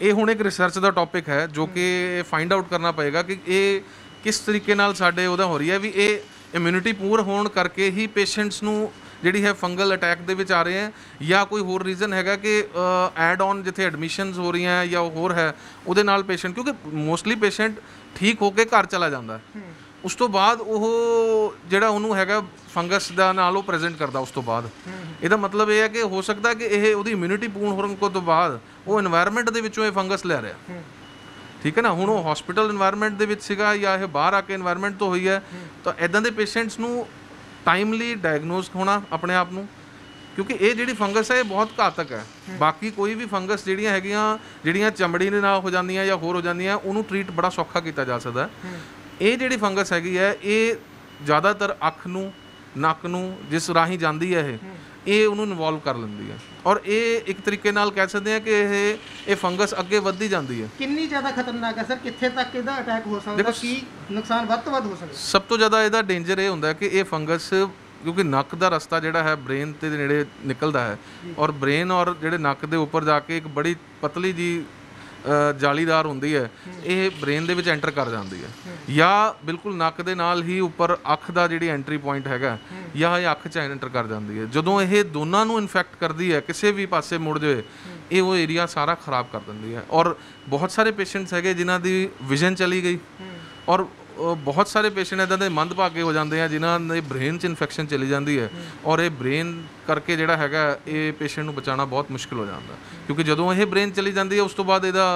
ਇਹ ਹੁਣ ਇੱਕ ਰਿਸਰਚ ਦਾ ਟੌਪਿਕ ਹੈ ਜੋ ਕਿ ਫਾਈਂਡ ਆਊਟ ਕਰਨਾ ਪਏਗਾ ਕਿ ਇਹ ਕਿਸ ਤਰੀਕੇ ਨਾਲ ਸਾਡੇ ਉਹਦਾ ਹੋ ਰਹੀ ਹੈ ਵੀ ਇਹ ਇਮਿਊਨਿਟੀ ਪੂਰ ਹੋਣ ਕਰਕੇ ਹੀ ਪੇਸ਼ੈਂਟਸ ਨੂੰ ਜਿਹੜੀ ਹੈ ਫੰਗਲ ਅਟੈਕ ਦੇ ਵਿੱਚ ਆ ਰਹੇ ਹੈ ਜਾਂ ਕੋਈ ਹੋਰ ਰੀਜ਼ਨ ਹੈਗਾ ਕਿ ਐਡ ਔਨ ਜਿੱਥੇ ਐਡਮਿਸ਼ਨਸ ਹੋ ਰਹੀਆਂ ਜਾਂ ਹੋਰ ਹੈ ਉਹਦੇ ਨਾਲ ਪੇਸ਼ੈਂਟ ਕਿਉਂਕਿ ਮੋਸਟਲੀ ਪੇਸ਼ੈਂਟ ਠੀਕ ਹੋ ਕੇ ਘਰ ਚਲਾ ਜਾਂਦਾ ਹੈ। ਉਸ ਤੋਂ ਬਾਅਦ ਉਹ ਜਿਹੜਾ ਉਹਨੂੰ ਹੈਗਾ ਫੰਗਸ ਦਾ ਨਾਲ ਉਹ ਪ੍ਰੈਜ਼ੈਂਟ ਕਰਦਾ ਉਸ ਤੋਂ ਬਾਅਦ। ਇਹਦਾ ਮਤਲਬ ਇਹ ਹੈ ਕਿ ਹੋ ਸਕਦਾ ਕਿ ਇਹ ਉਹਦੀ ਇਮਿਊਨਿਟੀ ਪੂਰਨ ਹੋਣ ਤੋਂ ਬਾਅਦ ਉਹ এনवायरमेंट ਦੇ ਵਿੱਚੋਂ ਇਹ ਫੰਗਸ ਲੈ ਰਿਹਾ। ਠੀਕ ਹੈ ਨਾ? ਹੁਣ ਉਹ ਹਸਪੀਟਲ এনवायरमेंट ਦੇ ਵਿੱਚ ਸੀਗਾ ਜਾਂ ਇਹ ਬਾਹਰ ਆ ਕੇ এনवायरमेंट ਤੋਂ ਹੋਈ ਹੈ ਤਾਂ ਐਦਾਂ ਦੇ ਪੇਸ਼ੈਂਟਸ ਨੂੰ ਟਾਈਮਲੀ ਡਾਇਗਨੋਸ ਹੋਣਾ ਆਪਣੇ ਆਪ ਨੂੰ ਕਿਉਂਕਿ ਇਹ ਜਿਹੜੀ ਫੰਗਸ ਹੈ ਇਹ ਬਹੁਤ ਘਾਤਕ ਹੈ। ਬਾਕੀ ਕੋਈ ਵੀ ਫੰਗਸ ਜਿਹੜੀਆਂ ਹੈਗੀਆਂ ਜਿਹੜੀਆਂ ਚਮੜੀ ਦੇ ਨਾਲ ਹੋ ਜਾਂਦੀਆਂ ਜਾਂ ਹੋਰ ਹੋ ਜਾਂਦੀਆਂ ਉਹਨੂੰ ਟ੍ਰੀਟ ਬੜਾ ਸੌਖਾ ਕੀਤਾ ਜਾ ਸਕਦਾ। ਇਹ ਜਿਹੜੀ ਫੰਗਸ ਹੈਗੀ ਹੈ ਇਹ ਜ਼ਿਆਦਾਤਰ ਅੱਖ ਨੂੰ ਨੱਕ ਨੂੰ ਜਿਸ ਰਾਹੀਂ ਜਾਂਦੀ ਹੈ ਇਹ ਇਹ ਉਹਨੂੰ ਇਨਵੋਲਵ ਕਰ ਲੈਂਦੀ ਹੈ। ਔਰ ਇਹ ਇੱਕ ਤਰੀਕੇ ਨਾਲ ਕਹਿ ਸਕਦੇ ਹਾਂ ਕਿ ਇਹ ਇਹ ਫੰਗਸ ਅੱਗੇ ਵੱਧਦੀ ਜਾਂਦੀ ਹੈ। ਕਿੰਨੀ ਜ਼ਿਆਦਾ ਖਤਰਨਾਕ ਹੈ ਸਰ? ਕਿੱਥੇ ਤੱਕ ਇਹਦਾ ਅਟੈਕ ਹੋ ਸਕਦਾ? ਕੀ ਨੁਕਸਾਨ ਵੱਧ ਤੋਂ ਵੱਧ ਹੋ ਸਕਦਾ? ਸਭ ਤੋਂ ਜ਼ਿਆਦਾ ਇਹਦਾ ਡੇਂਜਰ ਇਹ ਹੁੰਦਾ ਕਿ ਇਹ ਫੰਗਸ ਕਿਉਂਕਿ ਨੱਕ ਦਾ ਰਸਤਾ ਜਿਹੜਾ ਹੈ ਬ੍ਰੇਨ ਤੇ ਨੇੜੇ ਨਿਕਲਦਾ ਹੈ। ਔਰ ਬ੍ਰੇਨ ਔਰ ਜਿਹੜੇ ਨੱਕ ਦੇ ਉੱਪਰ ਜਾ ਕੇ ਇੱਕ ਬੜੀ ਪਤਲੀ ਜੀ ਜਾਲੀਦਾਰ ਹੁੰਦੀ ਹੈ, ਇਹ ਬ੍ਰੇਨ ਦੇ ਵਿੱਚ ਐਂਟਰ ਕਰ ਜਾਂਦੀ ਹੈ। ਜਾਂ ਬਿਲਕੁਲ ਨੱਕ ਦੇ ਨਾਲ ਹੀ ਉੱਪਰ ਅੱਖ ਦਾ ਜਿਹੜੀ ਐਂਟਰੀ ਪੁਆਇੰਟ ਹੈਗਾ, ਜਾਂ ਇਹ ਅੱਖ 'ਚ ਐਂਟਰ ਕਰ ਜਾਂਦੀ ਹੈ। ਜਦੋਂ ਇਹ ਦੋਨਾਂ ਨੂੰ ਇਨਫੈਕਟ ਕਰਦੀ ਹੈ, ਕਿਸੇ ਵੀ ਪਾਸੇ ਮੁੜ ਜਾਵੇ, ਇਹ ਉਹ ਏਰੀਆ ਸਾਰਾ ਖਰਾਬ ਕਰ ਦਿੰਦੀ ਹੈ। ਔਰ ਬਹੁਤ ਸਾਰੇ ਪੇਸ਼ੈਂਟਸ ਹੈਗੇ ਜਿਨ੍ਹਾਂ ਦੀ ਵਿਜ਼ਨ ਚਲੀ ਗਈ, ਔਰ ਬਹੁਤ ਸਾਰੇ ਪੇਸ਼ੈਂਟ ਇਦਾਂ ਦੇ ਮੰਦਭਾਗੇ ਹੋ ਜਾਂਦੇ ਆ ਜਿਨ੍ਹਾਂ ਦੇ ਬ੍ਰੇਨ 'ਚ ਇਨਫੈਕਸ਼ਨ ਚਲੀ ਜਾਂਦੀ ਹੈ ਔਰ ਇਹ ਬ੍ਰੇਨ ਕਰਕੇ ਜਿਹੜਾ ਹੈਗਾ ਇਹ ਪੇਸ਼ੈਂਟ ਨੂੰ ਬਚਾਉਣਾ ਬਹੁਤ ਮੁਸ਼ਕਿਲ ਹੋ ਜਾਂਦਾ। ਕਿਉਂਕਿ ਜਦੋਂ ਇਹ ਬ੍ਰੇਨ ਚਲੀ ਜਾਂਦੀ ਹੈ ਉਸ ਤੋਂ ਬਾਅਦ ਇਹਦਾ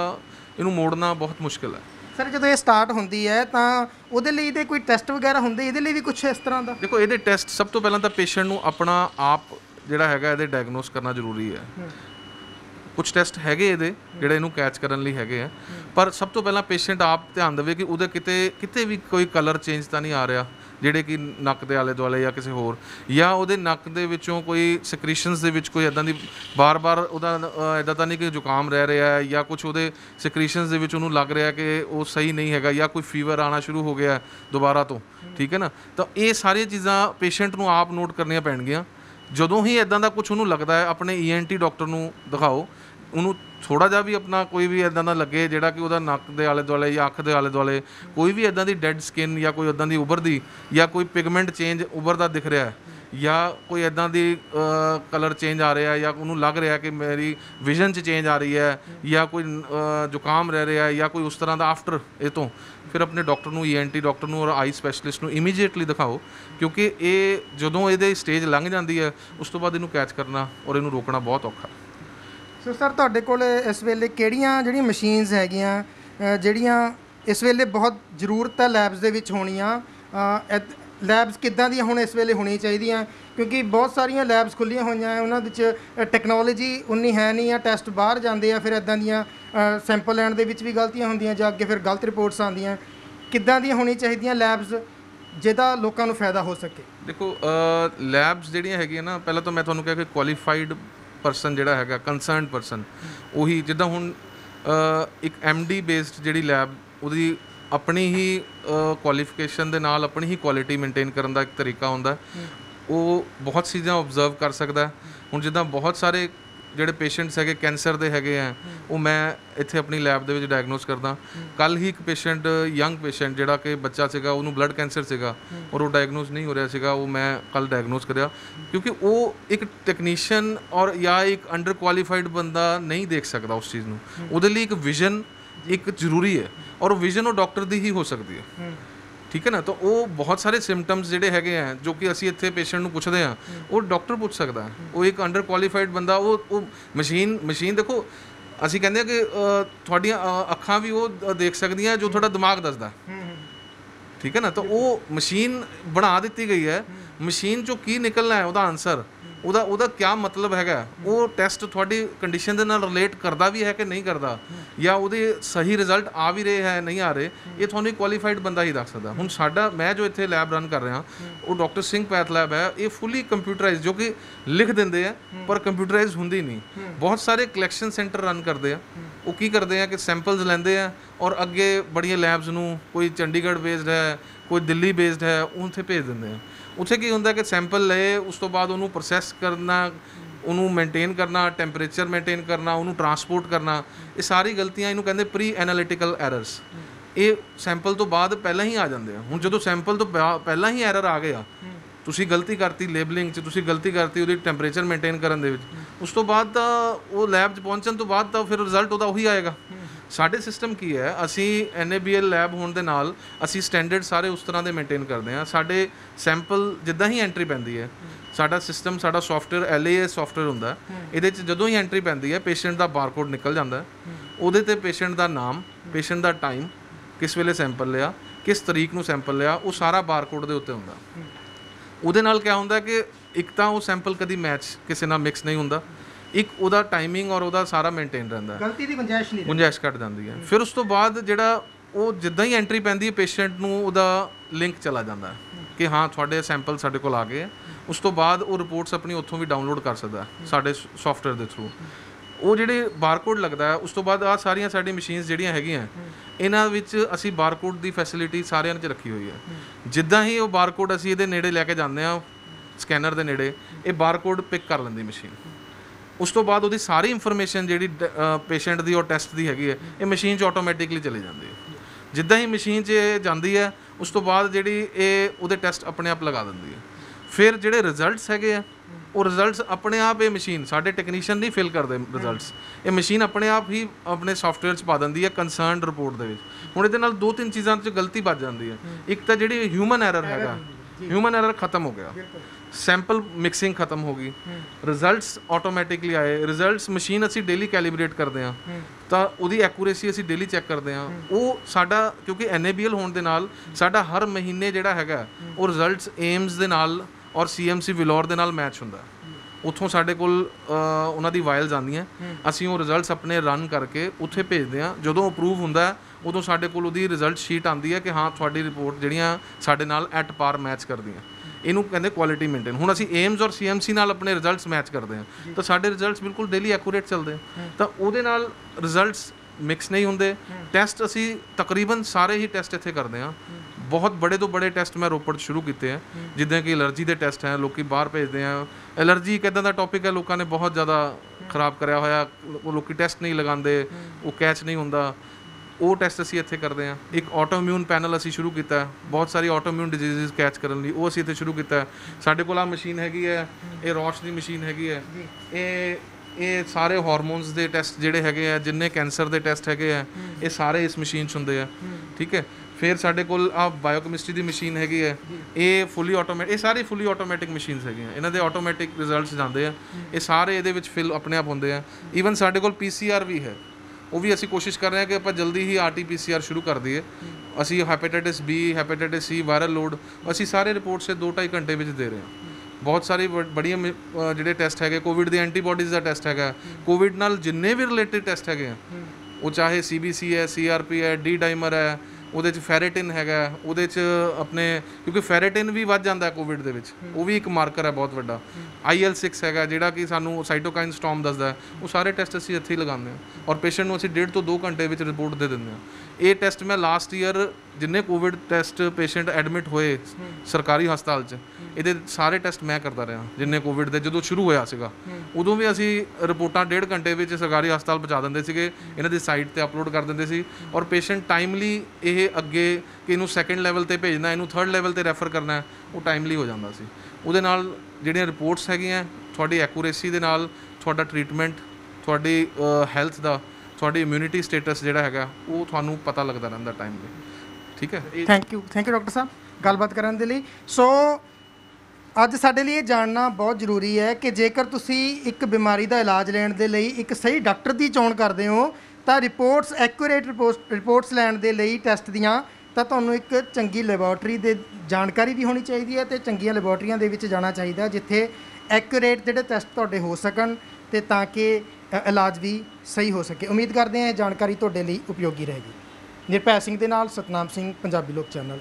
ਇਹਨੂੰ ਮੋੜਨਾ ਬਹੁਤ ਮੁਸ਼ਕਿਲ ਹੈ। ਸਰ ਜਦੋਂ ਇਹ ਸਟਾਰਟ ਹੁੰਦੀ ਹੈ ਤਾਂ ਉਹਦੇ ਲਈ ਤੇ ਕੋਈ ਟੈਸਟ ਵਗੈਰਾ ਹੁੰਦੇ? ਇਹਦੇ ਲਈ ਵੀ ਕੁਝ ਇਸ ਤਰ੍ਹਾਂ ਦਾ? ਦੇਖੋ ਇਹਦੇ ਟੈਸਟ ਸਭ ਤੋਂ ਪਹਿਲਾਂ ਤਾਂ ਪੇਸ਼ੈਂਟ ਨੂੰ ਆਪਣਾ ਆਪ ਜਿਹੜਾ ਹੈਗਾ ਇਹਦੇ ਡਾਇਗਨੋਸ ਕਰਨਾ ਜ਼ਰੂਰੀ ਹੈ। ਕੁਝ ਟੈਸਟ ਹੈਗੇ ਇਹਦੇ, ਜਿਹੜੇ ਇਹਨੂੰ ਕੈਚ ਕਰਨ ਲਈ ਹੈਗੇ ਆ। ਪਰ ਸਭ ਤੋਂ ਪਹਿਲਾਂ ਪੇਸ਼ੈਂਟ ਆਪ ਧਿਆਨ ਦੇਵੇ ਕਿ ਉਹਦੇ ਕਿਤੇ ਕਿਤੇ ਵੀ ਕੋਈ ਕਲਰ ਚੇਂਜ ਤਾਂ ਨਹੀਂ ਆ ਰਿਹਾ, ਜਿਹੜੇ ਕਿ ਨੱਕ ਦੇ ਆਲੇ ਦੁਆਲੇ ਜਾਂ ਕਿਸੇ ਹੋਰ। ਜਾਂ ਉਹਦੇ ਨੱਕ ਦੇ ਵਿੱਚੋਂ ਕੋਈ ਸੈਕ੍ਰੀਸ਼ਨਸ ਦੇ ਵਿੱਚ ਕੋਈ ਇਦਾਂ ਦੀ, ਬਾਰ-ਬਾਰ ਉਹਦਾ ਇਦਾਂ ਤਾਂ ਨਹੀਂ ਕਿ ਜ਼ੁਕਾਮ ਰਹਿ ਰਿਹਾ ਹੈ ਜਾਂ ਕੁਝ ਉਹਦੇ ਸੈਕ੍ਰੀਸ਼ਨਸ ਦੇ ਵਿੱਚ ਉਹਨੂੰ ਲੱਗ ਰਿਹਾ ਕਿ ਉਹ ਸਹੀ ਨਹੀਂ ਹੈਗਾ ਜਾਂ ਕੋਈ ਫੀਵਰ ਆਣਾ ਸ਼ੁਰੂ ਹੋ ਗਿਆ ਦੁਬਾਰਾ ਤੋਂ, ਠੀਕ ਹੈ ਨਾ? ਤਾਂ ਇਹ ਸਾਰੀਆਂ ਚੀਜ਼ਾਂ ਪੇਸ਼ੈਂਟ ਨੂੰ ਆਪ ਨੋਟ ਕਰਨੀਆਂ ਪੈਣਗੀਆਂ। ਜਦੋਂ ਹੀ ਇਦਾਂ ਦਾ ਕੁਝ ਉਹਨੂੰ ਲੱਗਦਾ ਹੈ, ਆਪਣੇ ਈਐਨਟੀ ਡਾਕਟਰ ਨੂੰ ਦਿਖਾਓ, ਉਹਨੂੰ ਥੋੜਾ ਜਿਹਾ ਵੀ ਆਪਣਾ ਕੋਈ ਵੀ ਇਦਾਂ ਦਾ ਲੱਗੇ ਜਿਹੜਾ ਕਿ ਉਹਦਾ ਨੱਕ ਦੇ ਆਲੇ ਦੁਆਲੇ ਜਾਂ ਅੱਖ ਦੇ ਆਲੇ ਦੁਆਲੇ ਕੋਈ ਵੀ ਇਦਾਂ ਦੀ ਡੈੱਡ ਸਕਿਨ ਜਾਂ ਕੋਈ ਇਦਾਂ ਦੀ ਉਭਰਦੀ ਜਾਂ ਕੋਈ ਪਿਗਮੈਂਟ ਚੇਂਜ ਉਭਰਦਾ ਦਿਖ ਰਿਹਾ ਹੈ ਜਾਂ ਕੋਈ ਇਦਾਂ ਦੀ ਕਲਰ ਚੇਂਜ ਆ ਰਿਹਾ ਜਾਂ ਉਹਨੂੰ ਲੱਗ ਰਿਹਾ ਕਿ ਮੇਰੀ ਵਿਜ਼ਨ 'ਚ ਚੇਂਜ ਆ ਰਹੀ ਹੈ ਜਾਂ ਕੋਈ ਜ਼ੁਕਾਮ ਰਹਿ ਰਿਹਾ ਜਾਂ ਕੋਈ ਉਸ ਤਰ੍ਹਾਂ ਦਾ ਆਫਟਰ ਇਹ ਤੋਂ ਫਿਰ ਆਪਣੇ ਡਾਕਟਰ ਨੂੰ ਈਐਨਟੀ ਡਾਕਟਰ ਨੂੰ ਔਰ ਆਈ ਸਪੈਸ਼ਲਿਸਟ ਨੂੰ ਇਮੀਡੀਏਟਲੀ ਦਿਖਾਓ, ਕਿਉਂਕਿ ਇਹ ਜਦੋਂ ਇਹਦੇ ਸਟੇਜ ਲੰਘ ਜਾਂਦੀ ਹੈ, ਉਸ ਤੋਂ ਬਾਅਦ ਇਹਨੂੰ ਕੈਚ ਕਰਨਾ ਔਰ ਇਹਨੂੰ ਰੋਕਣਾ ਬਹੁਤ ਔਖਾ। ਸੋ ਸਰ ਤੁਹਾਡੇ ਕੋਲ ਇਸ ਵੇਲੇ ਕਿਹੜੀਆਂ ਜਿਹੜੀਆਂ ਮਸ਼ੀਨਸ ਹੈਗੀਆਂ ਜਿਹੜੀਆਂ ਇਸ ਵੇਲੇ ਬਹੁਤ ਜ਼ਰੂਰਤ ਹੈ ਲੈਬਸ ਦੇ ਵਿੱਚ ਹੋਣੀਆਂ ਲੈਬਸ ਕਿੱਦਾਂ ਦੀਆਂ ਹੁਣ ਇਸ ਵੇਲੇ ਹੋਣੀਆਂ ਚਾਹੀਦੀਆਂ? ਕਿਉਂਕਿ ਬਹੁਤ ਸਾਰੀਆਂ ਲੈਬਸ ਖੁੱਲੀਆਂ ਹੋਈਆਂ ਹੈ ਉਹਨਾਂ ਵਿੱਚ ਟੈਕਨੋਲੋਜੀ ਉਨੀ ਹੈ ਨਹੀਂ ਆ ਟੈਸਟ ਬਾਹਰ ਜਾਂਦੇ ਆ ਫਿਰ ਇਦਾਂ ਦੀਆਂ ਸੈਂਪਲ ਲੈਣ ਦੇ ਵਿੱਚ ਵੀ ਗਲਤੀਆਂ ਹੁੰਦੀਆਂ ਜਾਂ ਅੱਗੇ ਫਿਰ ਗਲਤ ਰਿਪੋਰਟਸ ਆਉਂਦੀਆਂ। ਕਿੱਦਾਂ ਦੀਆਂ ਹੋਣੀਆਂ ਚਾਹੀਦੀਆਂ ਲੈਬਸ ਜਿਹਦਾ ਲੋਕਾਂ ਨੂੰ ਫਾਇਦਾ ਹੋ ਸਕੇ? ਦੇਖੋ ਲੈਬਸ ਜਿਹੜੀਆਂ ਹੈਗੀਆਂ ਨਾ ਪਹਿਲਾਂ ਤਾਂ ਮੈਂ ਤੁਹਾਨੂੰ ਕਿਹਾ ਕਿ ਕੁਆਲੀਫਾਈਡ ਪਰਸਨ ਜਿਹੜਾ ਹੈਗਾ ਕੰਸਰਨਡ ਪਰਸਨ ਉਹੀ ਜਿੱਦਾਂ ਹੁਣ ਅ, ਇੱਕ ਡੀ ਬੇਸਡ ਜਿਹੜੀ ਲੈਬ ਉਹਦੀ ਆਪਣੀ ਹੀ ਕੁਆਲੀਫਿਕੇਸ਼ਨ ਦੇ ਨਾਲ ਆਪਣੀ ਹੀ ਕੁਆਲਿਟੀ ਮੇਨਟੇਨ ਕਰਨ ਦਾ ਇੱਕ ਤਰੀਕਾ ਹੁੰਦਾ। ਉਹ ਬਹੁਤ ਚੀਜ਼ਾਂ ਆਬਜ਼ਰਵ ਕਰ ਸਕਦਾ ਹੁਣ ਜਿੱਦਾਂ ਬਹੁਤ ਸਾਰੇ ਜਿਹੜੇ ਪੇਸ਼ੈਂਟਸ ਹੈਗੇ ਕੈਂਸਰ ਦੇ ਹੈਗੇ ਆ, ਉਹ ਮੈਂ ਇੱਥੇ ਆਪਣੀ ਲੈਬ ਦੇ ਵਿੱਚ ਡਾਇਗਨੋਸ ਕਰਦਾ। ਕੱਲ ਹੀ ਇੱਕ ਪੇਸ਼ੈਂਟ ਯੰਗ ਪੇਸ਼ੈਂਟ ਜਿਹੜਾ ਕਿ ਬੱਚਾ ਸੀਗਾ, ਉਹਨੂੰ ਬਲੱਡ ਕੈਂਸਰ ਸੀਗਾ, ਔਰ ਉਹ ਡਾਇਗਨੋਸ ਨਹੀਂ ਹੋ ਰਿਹਾ ਸੀਗਾ, ਉਹ ਮੈਂ ਕੱਲ ਡਾਇਗਨੋਸ ਕਰਿਆ। ਕਿਉਂਕਿ ਉਹ ਇੱਕ ਟੈਕਨੀਸ਼ੀਅਨ ਔਰ ਜਾਂ ਇੱਕ ਅੰਡਰ ਕੁਆਲੀਫਾਈਡ ਬੰਦਾ ਨਹੀਂ ਦੇਖ ਸਕਦਾ ਉਸ ਚੀਜ਼ ਨੂੰ। ਉਹਦੇ ਲਈ ਇੱਕ ਵਿਜ਼ਨ ਇੱਕ ਜ਼ਰੂਰੀ ਹੈ। ਔਰ ਵਿਜ਼ਨ ਉਹ ਡਾਕਟਰ ਦੀ ਹੀ ਹੋ ਸਕਦੀ ਹੈ। ਠੀਕ ਹੈ ਨਾ? ਤਾਂ ਉਹ ਬਹੁਤ ਸਾਰੇ ਸਿੰਪਟਮਸ ਜਿਹੜੇ ਹੈਗੇ ਆ ਜੋ ਕਿ ਅਸੀਂ ਇੱਥੇ ਪੇਸ਼ੈਂਟ ਨੂੰ ਪੁੱਛਦੇ ਆ ਉਹ ਡਾਕਟਰ ਪੁੱਛ ਸਕਦਾ। ਉਹ ਇੱਕ ਅੰਡਰ ਕੁਆਲੀਫਾਈਡ ਬੰਦਾ ਉਹ ਉਹ ਮਸ਼ੀਨ ਮਸ਼ੀਨ ਦੇਖੋ ਅਸੀਂ ਕਹਿੰਦੇ ਆ ਕਿ ਤੁਹਾਡੀਆਂ ਅੱਖਾਂ ਵੀ ਉਹ ਦੇਖ ਸਕਦੀਆਂ ਜੋ ਤੁਹਾਡਾ ਦਿਮਾਗ ਦੱਸਦਾ। ਠੀਕ ਹੈ ਨਾ? ਤਾਂ ਉਹ ਮਸ਼ੀਨ ਬਣਾ ਦਿੱਤੀ ਗਈ ਹੈ। ਮਸ਼ੀਨ ਚੋਂ ਕੀ ਨਿਕਲਣਾ ਹੈ? ਉਹਦਾ ਆਨਸਰ ਉਹਦਾ ਉਹਦਾ ਕੀ ਮਤਲਬ ਹੈਗਾ? ਉਹ ਟੈਸਟ ਤੁਹਾਡੀ ਕੰਡੀਸ਼ਨ ਦੇ ਨਾਲ ਰਿਲੇਟ ਕਰਦਾ ਵੀ ਹੈ ਕਿ ਨਹੀਂ ਕਰਦਾ? ਜਾਂ ਉਹਦੇ ਸਹੀ ਰਿਜ਼ਲਟ ਆ ਵੀ ਰਹੇ ਹੈ, ਨਹੀਂ ਆ ਰਹੇ? ਇਹ ਤੁਹਾਨੂੰ ਇੱਕ ਕੁਆਲੀਫਾਈਡ ਬੰਦਾ ਹੀ ਦੱਸ ਸਕਦਾ। ਹੁਣ ਸਾਡਾ, ਮੈਂ ਜੋ ਇੱਥੇ ਲੈਬ ਰਨ ਕਰ ਰਿਹਾ, ਉਹ ਡਾਕਟਰ ਸਿੰਘ ਪੈਥ ਲੈਬ ਹੈ। ਇਹ ਫੁੱਲੀ ਕੰਪਿਊਟਰਾਈਜ਼ ਜੋ ਕਿ ਲਿਖ ਦਿੰਦੇ ਆ, ਪਰ ਕੰਪਿਊਟਰਾਈਜ਼ ਹੁੰਦੀ ਨਹੀਂ। ਬਹੁਤ ਸਾਰੇ ਕਲੈਕਸ਼ਨ ਸੈਂਟਰ ਰਨ ਕਰਦੇ ਆ। ਉਹ ਕੀ ਕਰਦੇ ਆ ਕਿ ਸੈਂਪਲਸ ਲੈਂਦੇ ਆ ਔਰ ਅੱਗੇ ਬੜੀਆਂ ਲੈਬਸ ਨੂੰ ਕੋਈ ਚੰਡੀਗੜ੍ਹ ਬੇਸਡ ਹੈ, ਕੋਈ ਦਿੱਲੀ ਬੇਸਡ ਹੈ ਉੱਥੇ ਭੇਜ ਦਿੰਦੇ ਆ। ਉੱਥੇ ਕੀ ਹੁੰਦਾ ਕਿ ਸੈਂਪਲ ਲਏ, ਉਸ ਤੋਂ ਬਾਅਦ ਉਹਨੂੰ ਪ੍ਰੋਸੈਸ ਕਰਨਾ, ਉਹਨੂੰ ਮੇਨਟੇਨ ਕਰਨਾ ਟੈਂਪਰੇਚਰ ਮੇਨਟੇਨ ਕਰਨਾ, ਉਹਨੂੰ ਟਰਾਂਸਪੋਰਟ ਕਰਨਾ, ਇਹ ਸਾਰੀ ਗਲਤੀਆਂ ਇਹਨੂੰ ਕਹਿੰਦੇ ਪ੍ਰੀ ਐਨਾਲਿਟੀਕਲ ਐਰਰਸ ਇਹ ਸੈਂਪਲ ਤੋਂ ਬਾਅਦ ਪਹਿਲਾਂ ਹੀ ਆ ਜਾਂਦੇ ਆ। ਹੁਣ ਜਦੋਂ ਸੈਂਪਲ ਤੋਂ ਪਹਿਲਾਂ ਹੀ ਐਰਰ ਆ ਗਿਆ, ਤੁਸੀਂ ਗਲਤੀ ਕਰਤੀ ਲੇਬਲਿੰਗ 'ਚ, ਤੁਸੀਂ ਗਲਤੀ ਕਰਤੀ ਉਹਦੀ ਟੈਂਪਰੇਚਰ ਮੇਨਟੇਨ ਕਰਨ ਦੇ ਵਿੱਚ, ਉਸ ਤੋਂ ਬਾਅਦ ਤਾਂ ਉਹ ਲੈਬ 'ਚ ਪਹੁੰਚਣ ਤੋਂ ਬਾਅਦ ਤਾਂ ਫਿਰ ਰਿਜ਼ਲਟ ਉਹਦਾ ਉਹੀ ਆਏਗਾ। ਸਾਡੇ ਸਿਸਟਮ ਕੀ ਹੈ, ਅਸੀਂ NABL ਲੈਬ ਹੋਣ ਦੇ ਨਾਲ ਅਸੀਂ ਸਟੈਂਡਰਡ ਸਾਰੇ ਉਸ ਤਰ੍ਹਾਂ ਦੇ ਮੇਨਟੇਨ ਕਰਦੇ ਹਾਂ। ਸਾਡੇ ਸੈਂਪਲ ਜਿੱਦਾਂ ਹੀ ਐਂਟਰੀ ਪੈਂਦੀ ਹੈ, ਸਾਡਾ ਸਿਸਟਮ ਸਾਡਾ ਸੌਫਟਵੇਅਰ LAS ਸੌਫਟਵੇਅਰ ਹੁੰਦਾ ਇਹਦੇ 'ਚ ਜਦੋਂ ਹੀ ਐਂਟਰੀ ਪੈਂਦੀ ਹੈ ਪੇਸ਼ੈਂਟ ਦਾ ਬਾਰਕੋਡ ਨਿਕਲ ਜਾਂਦਾ ਉਹਦੇ ਤੇ ਪੇਸ਼ੈਂਟ ਦਾ ਨਾਮ ਪੇਸ਼ੈਂਟ ਦਾ ਟਾਈਮ ਕਿਸ ਵੇਲੇ ਸੈਂਪਲ ਲਿਆ, ਕਿਸ ਤਰੀਕ ਨੂੰ ਸੈਂਪਲ ਲਿਆ, ਉਹ ਸਾਰਾ ਬਾਰਕੋਡ ਦੇ ਉੱਤੇ ਹੁੰਦਾ। ਉਹਦੇ ਨਾਲ ਕੀ ਹੁੰਦਾ ਕਿ ਇੱਕ ਤਾਂ ਉਹ ਸੈਂਪਲ ਕਦੀ ਮੈਚ ਕਿਸੇ ਨਾਲ ਮਿਕਸ ਨਹੀਂ ਹੁੰਦਾ। ਇੱਕ ਉਹਦਾ ਟਾਈਮਿੰਗ ਔਰ ਉਹਦਾ ਸਾਰਾ ਮੇਨਟੇਨ ਰਹਿੰਦਾ ਗਲਤੀ ਦੀ ਗੁੰਜਾਇਸ਼ ਨਹੀਂ ਗੁੰਜਾਇਸ਼ ਘਟ ਜਾਂਦੀ ਹੈ। ਫਿਰ ਉਸ ਤੋਂ ਬਾਅਦ ਜਿਹੜਾ ਉਹ ਜਿੱਦਾਂ ਹੀ ਐਂਟਰੀ ਪੈਂਦੀ ਹੈ ਪੇਸ਼ੈਂਟ ਨੂੰ ਉਹਦਾ ਲਿੰਕ ਚਲਾ ਜਾਂਦਾ ਹੈ ਕਿ ਹਾਂ ਤੁਹਾਡੇ ਸੈਂਪਲ ਸਾਡੇ ਕੋਲ ਆ ਗਏ ਉਸ ਤੋਂ ਬਾਅਦ ਉਹ ਰਿਪੋਰਟਸ ਆਪਣੀ ਉੱਥੋਂ ਵੀ ਡਾਊਨਲੋਡ ਕਰ ਸਕਦਾ ਸਾਡੇ ਸੌਫਟਵੇਅਰ ਦੇ ਥਰੂ ਉਹ ਜਿਹੜੇ ਬਾਰਕੋਡ ਲੱਗਦਾ ਹੈ ਉਸ ਤੋਂ ਬਾਅਦ ਆ ਸਾਰੀਆਂ ਸਾਡੀ ਮਸ਼ੀਨਸ ਜਿਹੜੀਆਂ ਹੈਗੀਆਂ ਇਹਨਾਂ ਵਿੱਚ ਅਸੀਂ ਬਾਰਕੋਡ ਦੀ ਫੈਸਿਲਿਟੀ ਸਾਰਿਆਂ 'ਚ ਰੱਖੀ ਹੋਈ ਹੈ। ਜਿੱਦਾਂ ਹੀ ਉਹ ਬਾਰਕੋਡ ਅਸੀਂ ਇਹਦੇ ਨੇੜੇ ਲੈ ਕੇ ਜਾਂਦੇ ਆ ਸਕੈਨਰ ਦੇ ਨੇੜੇ ਇਹ ਬਾਰਕੋਡ ਪਿਕ ਕਰ ਲੈਂਦੀ ਮਸ਼ੀਨ ਉਸ ਤੋਂ ਬਾਅਦ ਉਹਦੀ ਸਾਰੀ ਇਨਫੋਰਮੇਸ਼ਨ ਜਿਹੜੀ ਪੇਸ਼ੈਂਟ ਦੀ ਔਰ ਟੈਸਟ ਦੀ ਹੈਗੀ ਹੈ ਇਹ ਮਸ਼ੀਨ 'ਚ ਆਟੋਮੈਟਿਕਲੀ ਚਲੀ ਜਾਂਦੀ ਹੈ। ਜਿੱਦਾਂ ਹੀ ਮਸ਼ੀਨ 'ਚ ਜਾਂਦੀ ਹੈ ਉਸ ਤੋਂ ਬਾਅਦ ਜਿਹੜੀ ਇਹ ਉਹਦੇ ਟੈਸਟ ਆਪਣੇ ਆਪ ਲਗਾ ਦਿੰਦੀ ਹੈ। ਫਿਰ ਜਿਹੜੇ ਰਿਜ਼ਲਟਸ ਹੈਗੇ ਆ ਉਹ ਰਿਜ਼ਲਟਸ ਆਪਣੇ ਆਪ ਇਹ ਮਸ਼ੀਨ ਸਾਡੇ ਟੈਕਨੀਸ਼ੀਅਨ ਨਹੀਂ ਫਿਲ ਕਰਦੇ ਰਿਜ਼ਲਟਸ ਇਹ ਮਸ਼ੀਨ ਆਪਣੇ ਆਪ ਹੀ ਆਪਣੇ ਸੌਫਟਵੇਅਰ 'ਚ ਪਾ ਦਿੰਦੀ ਹੈ ਕਨਸਰਨਡ ਰਿਪੋਰਟ ਦੇ ਵਿੱਚ। ਹੁਣ ਇਹਦੇ ਨਾਲ ਦੋ ਤਿੰਨ ਚੀਜ਼ਾਂ 'ਚ ਗਲਤੀ ਵੱਜ ਜਾਂਦੀ ਹੈ। ਇੱਕ ਤਾਂ ਜਿਹੜੀ ਹਿਊਮਨ ਐਰਰ ਹੈਗਾ ਹਿਊਮਨ ਐਰਰ ਖਤਮ ਹੋ ਗਿਆ। ਸੈਂਪਲ ਮਿਕਸਿੰਗ ਖਤਮ ਹੋ ਗਈ। ਰਿਜ਼ਲਟਸ ਆਟੋਮੈਟਿਕਲੀ ਆਏ। ਰਿਜ਼ਲਟਸ ਮਸ਼ੀਨ ਅਸੀਂ ਡੇਲੀ ਕੈਲੀਬ੍ਰੇਟ ਕਰਦੇ ਹਾਂ। ਤਾਂ ਉਹਦੀ ਐਕੂਰੇਸੀ ਅਸੀਂ ਡੇਲੀ ਚੈੱਕ ਕਰਦੇ ਹਾਂ। ਉਹ ਸਾਡਾ ਕਿਉਂਕਿ ਐਨਏਬੀਐਲ ਹੋਣ ਦੇ ਨਾਲ ਸਾਡਾ ਹਰ ਮਹੀਨੇ ਜਿਹੜਾ ਹੈਗਾ ਉਹ ਰਿਜ਼ਲਟਸ ਏਮਸ ਦੇ ਨਾਲ ਔਰ ਸੀਐਮਸੀ ਵਿਲੋਰ ਦੇ ਨਾਲ ਮੈਚ ਹੁੰਦਾ। ਉੱਥੋਂ ਸਾਡੇ ਕੋਲ ਉਹਨਾਂ ਦੀ ਵਾਇਲਸ ਆਉਂਦੀਆਂ। ਅਸੀਂ ਉਹ ਰਿਜ਼ਲਟਸ ਆਪਣੇ ਰਨ ਕਰਕੇ ਉੱਥੇ ਭੇਜਦੇ ਹਾਂ। ਜਦੋਂ ਅਪਰੂਵ ਹੁੰਦਾ ਉਦੋਂ ਸਾਡੇ ਕੋਲ ਉਹਦੀ ਰਿਜ਼ਲਟ ਸ਼ੀਟ ਆਉਂਦੀ ਹੈ ਕਿ ਹਾਂ ਤੁਹਾਡੀ ਰਿਪੋਰਟ ਜਿਹੜੀਆਂ ਸਾਡੇ ਨਾਲ ਐਟ ਪਾਰ ਮੈਚ ਕਰਦੀਆਂ। ਇਹਨੂੰ ਕਹਿੰਦੇ ਕੁਆਲਿਟੀ ਮੇਨਟੇਨ ਹੁਣ ਅਸੀਂ ਏਮਸ ਔਰ ਸੀਐਮਸੀ ਨਾਲ ਆਪਣੇ ਰਿਜ਼ਲਟਸ ਮੈਚ ਕਰਦੇ ਹਾਂ। ਤਾਂ ਸਾਡੇ ਰਿਜ਼ਲਟਸ ਬਿਲਕੁਲ ਡੇਲੀ ਐਕੂਰੇਟ ਚੱਲਦੇ ਤਾਂ ਉਹਦੇ ਨਾਲ ਰਿਜ਼ਲਟਸ ਮਿਕਸ ਨਹੀਂ ਹੁੰਦੇ। ਟੈਸਟ ਅਸੀਂ ਤਕਰੀਬਨ ਸਾਰੇ ਹੀ ਟੈਸਟ ਇੱਥੇ ਕਰਦੇ ਹਾਂ। ਬਹੁਤ ਬੜੇ ਤੋਂ ਬੜੇ ਟੈਸਟ ਮੈਂ ਰੋਪੜ ਸ਼ੁਰੂ ਕੀਤੇ ਆ। ਜਿੱਦਾਂ ਕਿ ਐਲਰਜੀ ਦੇ ਟੈਸਟ ਹੈ ਲੋਕੀ ਬਾਹਰ ਭੇਜਦੇ ਆ। ਐਲਰਜੀ ਇੱਕ ਇੱਦਾਂ ਦਾ ਟੌਪਿਕ ਹੈ ਲੋਕਾਂ ਨੇ ਬਹੁਤ ਜ਼ਿਆਦਾ ਖਰਾਬ ਕਰਿਆ ਹੋਇਆ। ਉਹ ਲੋਕੀ ਟੈਸਟ ਨਹੀਂ ਲਗਾਉਂਦੇ। ਉਹ ਕੈਚ ਨਹੀਂ ਹੁੰਦਾ। ਉਹ ਟੈਸਟ ਅਸੀਂ ਇੱਥੇ ਕਰਦੇ ਹਾਂ। ਇੱਕ ਆਟੋਇਮਿਊਨ ਪੈਨਲ ਅਸੀਂ ਸ਼ੁਰੂ ਕੀਤਾ ਹੈ। ਬਹੁਤ ਸਾਰੀ ਆਟੋਇਮਿਊਨ ਡਿਜ਼ੀਜ਼ਸ ਕੈਚ ਕਰਨ ਲਈ ਉਹ ਅਸੀਂ ਇੱਥੇ ਸ਼ੁਰੂ ਕੀਤਾ ਹੈ। ਸਾਡੇ ਕੋਲ ਆ ਮਸ਼ੀਨ ਹੈਗੀ ਹੈ ਇਹ ਰੌਸ਼ ਦੀ ਮਸ਼ੀਨ ਹੈਗੀ ਹੈ। ਇਹ ਇਹ ਸਾਰੇ ਹਾਰਮੋਨਸ ਦੇ ਟੈਸਟ ਜਿਹੜੇ ਹੈਗੇ ਆ ਜਿੰਨੇ ਕੈਂਸਰ ਦੇ ਟੈਸਟ ਹੈਗੇ ਆ ਇਹ ਸਾਰੇ ਇਸ ਮਸ਼ੀਨ 'ਚ ਹੁੰਦੇ ਆ। ਠੀਕ ਹੈ? ਫਿਰ ਸਾਡੇ ਕੋਲ ਆ ਬਾਇਓਕੈਮਿਸਟਰੀ ਦੀ ਮਸ਼ੀਨ ਹੈਗੀ ਹੈ। ਇਹ ਫੁੱਲੀ ਆਟੋਮੈਟਿਕ ਇਹ ਸਾਰੀ ਫੁੱਲੀ ਆਟੋਮੈਟਿਕ ਮਸ਼ੀਨਸ ਹੈਗੀਆਂ ਇਹਨਾਂ ਦੇ ਆਟੋਮੈਟਿਕ ਰਿਜ਼ਲਟਸ ਜਾਂਦੇ ਆ। ਇਹ ਸਾਰੇ ਇਹਦੇ ਵਿੱਚ ਫਿਲ ਆਪਣੇ ਆਪ ਹੁੰਦੇ ਆ। ਈਵਨ ਸਾਡੇ ਕੋਲ ਪੀਸੀਆਰ ਵੀ ਹੈ। ਉਹ ਵੀ ਅਸੀਂ ਕੋਸ਼ਿਸ਼ ਕਰ ਰਹੇ ਹਾਂ ਕਿ ਆਪਾਂ ਜਲਦੀ ਹੀ ਆਰਟੀਪੀਸੀਆਰ ਸ਼ੁਰੂ ਕਰ ਦਈਏ। ਅਸੀਂ hepatitis B hepatitis C viral load ਅਸੀਂ ਸਾਰੇ ਰਿਪੋਰਟਸ ਇਹ 2.5 ਘੰਟੇ ਵਿੱਚ ਦੇ ਰਹੇ ਹਾਂ। ਬਹੁਤ ਸਾਰੇ ਬ- ਬੜੀਆਂ ਮ- ਜਿਹੜੇ ਟੈਸਟ ਹੈਗੇ ਕੋਵਿਡ ਦੇ ਐਂਟੀਬਾਡੀਜ਼ ਦਾ ਟੈਸਟ ਹੈਗਾ। ਕੋਵਿਡ ਨਾਲ ਜਿੰਨੇ ਵੀ ਰਿਲੇਟਡ ਟੈਸਟ ਹੈਗੇ ਆ, ਉਹ ਚਾਹੇ ਸੀਬੀਸੀ ਹੈ ਸੀਆਰਪੀ ਹੈ ਡੀ ਡਾਈਮਰ ਹੈ ਉਹਦੇ ਚ ਫੈਰੇਟਿਨ ਹੈਗਾ ਉਹਦੇ ਚ ਆਪਣੇ ਕਿਉਂਕਿ ਫੈਰੇਟਿਨ ਵੀ ਵੱਧ ਜਾਂਦਾ ਹੈ ਕੋਵਿਡ ਦੇ ਵਿੱਚ ਉਹ ਵੀ ਇੱਕ ਮਾਰਕਰ ਹੈ ਬਹੁਤ ਵੱਡਾ। IL6 ਹੈਗਾ ਜਿਹੜਾ ਕਿ ਸਾਨੂੰ ਸਾਈਟੋਕਾਈਨ ਸਟਾਰਮ ਦੱਸਦਾ ਉਹ ਸਾਰੇ ਟੈਸਟ ਅਸੀਂ ਇੱਥੇ ਹੀ ਲਗਾਉਂਦੇ ਹਾਂ। ਔਰ ਪੇਸ਼ੈਂਟ ਨੂੰ ਅਸੀਂ ਡੇਢ ਤੋਂ 2 ਘੰਟੇ ਵਿੱਚ ਰਿਪੋਰਟ ਦੇ ਦਿੰਦੇ ਹਾਂ। ਇਹ ਟੈਸਟ ਮੈਂ ਲਾਸਟ ਈਅਰ ਜਿੰਨੇ ਕੋਵਿਡ ਟੈਸਟ ਪੇਸ਼ੈਂਟ ਐਡਮਿਟ ਹੋਏ ਸਰਕਾਰੀ ਹਸਪਤਾਲ 'ਚ, ਇਹਦੇ ਸਾਰੇ ਟੈਸਟ ਮੈਂ ਕਰਦਾ ਰਿਹਾ, ਜਿੰਨੇ ਕੋਵਿਡ ਦੇ ਜਦੋਂ ਸ਼ੁਰੂ ਹੋਇਆ ਸੀਗਾ। ਉਦੋਂ ਵੀ ਅਸੀਂ ਰਿਪੋਰਟਾਂ ਡੇਢ ਘੰਟੇ ਵਿੱਚ ਸਰਕਾਰੀ ਹਸਪਤਾਲ ਪਹੁੰਚਾ ਦਿੰਦੇ ਸੀਗੇ, ਇਹਨਾਂ ਦੀ ਸਾਈਟ ਤੇ ਅਪਲੋਡ ਕਰ ਦਿੰਦੇ ਸੀ ਔਰ ਪੇਸ਼ੈਂਟ ਟਾਈਮਲੀ ਇਹ ਅੱਗੇ ਕਿ ਇਹਨੂੰ ਸੈਕੰਡ ਲੈਵਲ ਤੇ ਭੇਜਣਾ, ਇਹਨੂੰ ਥਰਡ ਲੈਵਲ ਤੇ ਰੈਫਰ ਕਰਨਾ, ਉਹ ਟਾਈਮਲੀ ਹੋ ਜਾਂਦਾ ਸੀ। ਉਹਦੇ ਨਾਲ ਜਿਹੜੀਆਂ ਰਿਪੋਰਟਸ ਹੈਗੀਆਂ, ਤੁਹਾਡੀ ਐਕੂਰੇਸੀ ਦੇ ਨਾਲ ਤੁਹਾਡਾ ਟ੍ਰੀਟਮੈਂਟ ਤੁਹਾਡੀ ਹੈਲਥ ਦਾ ਤੁਹਾਡੀ ਇਮਿਊਨਿਟੀ ਸਟੇਟਸ ਜਿਹੜਾ ਹੈਗਾ, ਉਹ ਤੁਹਾਨੂੰ ਪਤਾ ਲੱਗਦਾ ਰਹਿੰਦਾ ਟਾਈਮਲੀ ਠੀਕ ਹੈ? Thank you thank you doctor ਸਾਹਿਬ। ਗੱਲਬਾਤ ਕਰਨ ਦੇ ਲਈ। ਸੋ ਅੱਜ ਸਾਡੇ ਲਈ ਇਹ ਜਾਣਨਾ ਬਹੁਤ ਜ਼ਰੂਰੀ ਹੈ ਕਿ ਜੇਕਰ ਤੁਸੀਂ ਇੱਕ ਬਿਮਾਰੀ ਦਾ ਇਲਾਜ ਲੈਣ ਦੇ ਲਈ ਇੱਕ ਸਹੀ ਡਾਕਟਰ ਦੀ ਚੋਣ ਕਰਦੇ ਹੋ, ਤਾਂ ਰਿਪੋਰਟਸ ਐਕੂਰੇਟ ਰਿਪੋਰਟਸ ਲੈਣ ਦੇ ਲਈ ਟੈਸਟ ਦੀਆਂ, ਤਾਂ ਤੁਹਾਨੂੰ ਇੱਕ ਚੰਗੀ ਲੈਬੋਰਟਰੀ ਦੇ ਜਾਣਕਾਰੀ ਵੀ ਹੋਣੀ ਚਾਹੀਦੀ ਹੈ ਤੇ ਚੰਗੀਆਂ ਲੈਬੋਰਟਰੀਆਂ ਦੇ ਵਿੱਚ ਜਾਣਾ ਚਾਹੀਦਾ ਜਿੱਥੇ ਐਕੂਰੇਟ ਜਿਹੜੇ ਟੈਸਟ ਤੁਹਾਡੇ ਹੋ ਸਕਣ ਤੇ ਤਾਂ ਕਿ ਇਲਾਜ ਵੀ ਸਹੀ ਹੋ ਸਕੇ। ਉਮੀਦ ਕਰਦੇ ਹਾਂ ਇਹ ਜਾਣਕਾਰੀ ਤੁਹਾਡੇ ਲਈ ਉਪਯੋਗੀ ਰਹੇਗੀ। ਨਿਰਭੈ ਸਿੰਘ ਦੇ ਨਾਲ ਸਤਨਾਮ ਸਿੰਘ, ਪੰਜਾਬੀ ਲੋਕ ਚੈਨਲ।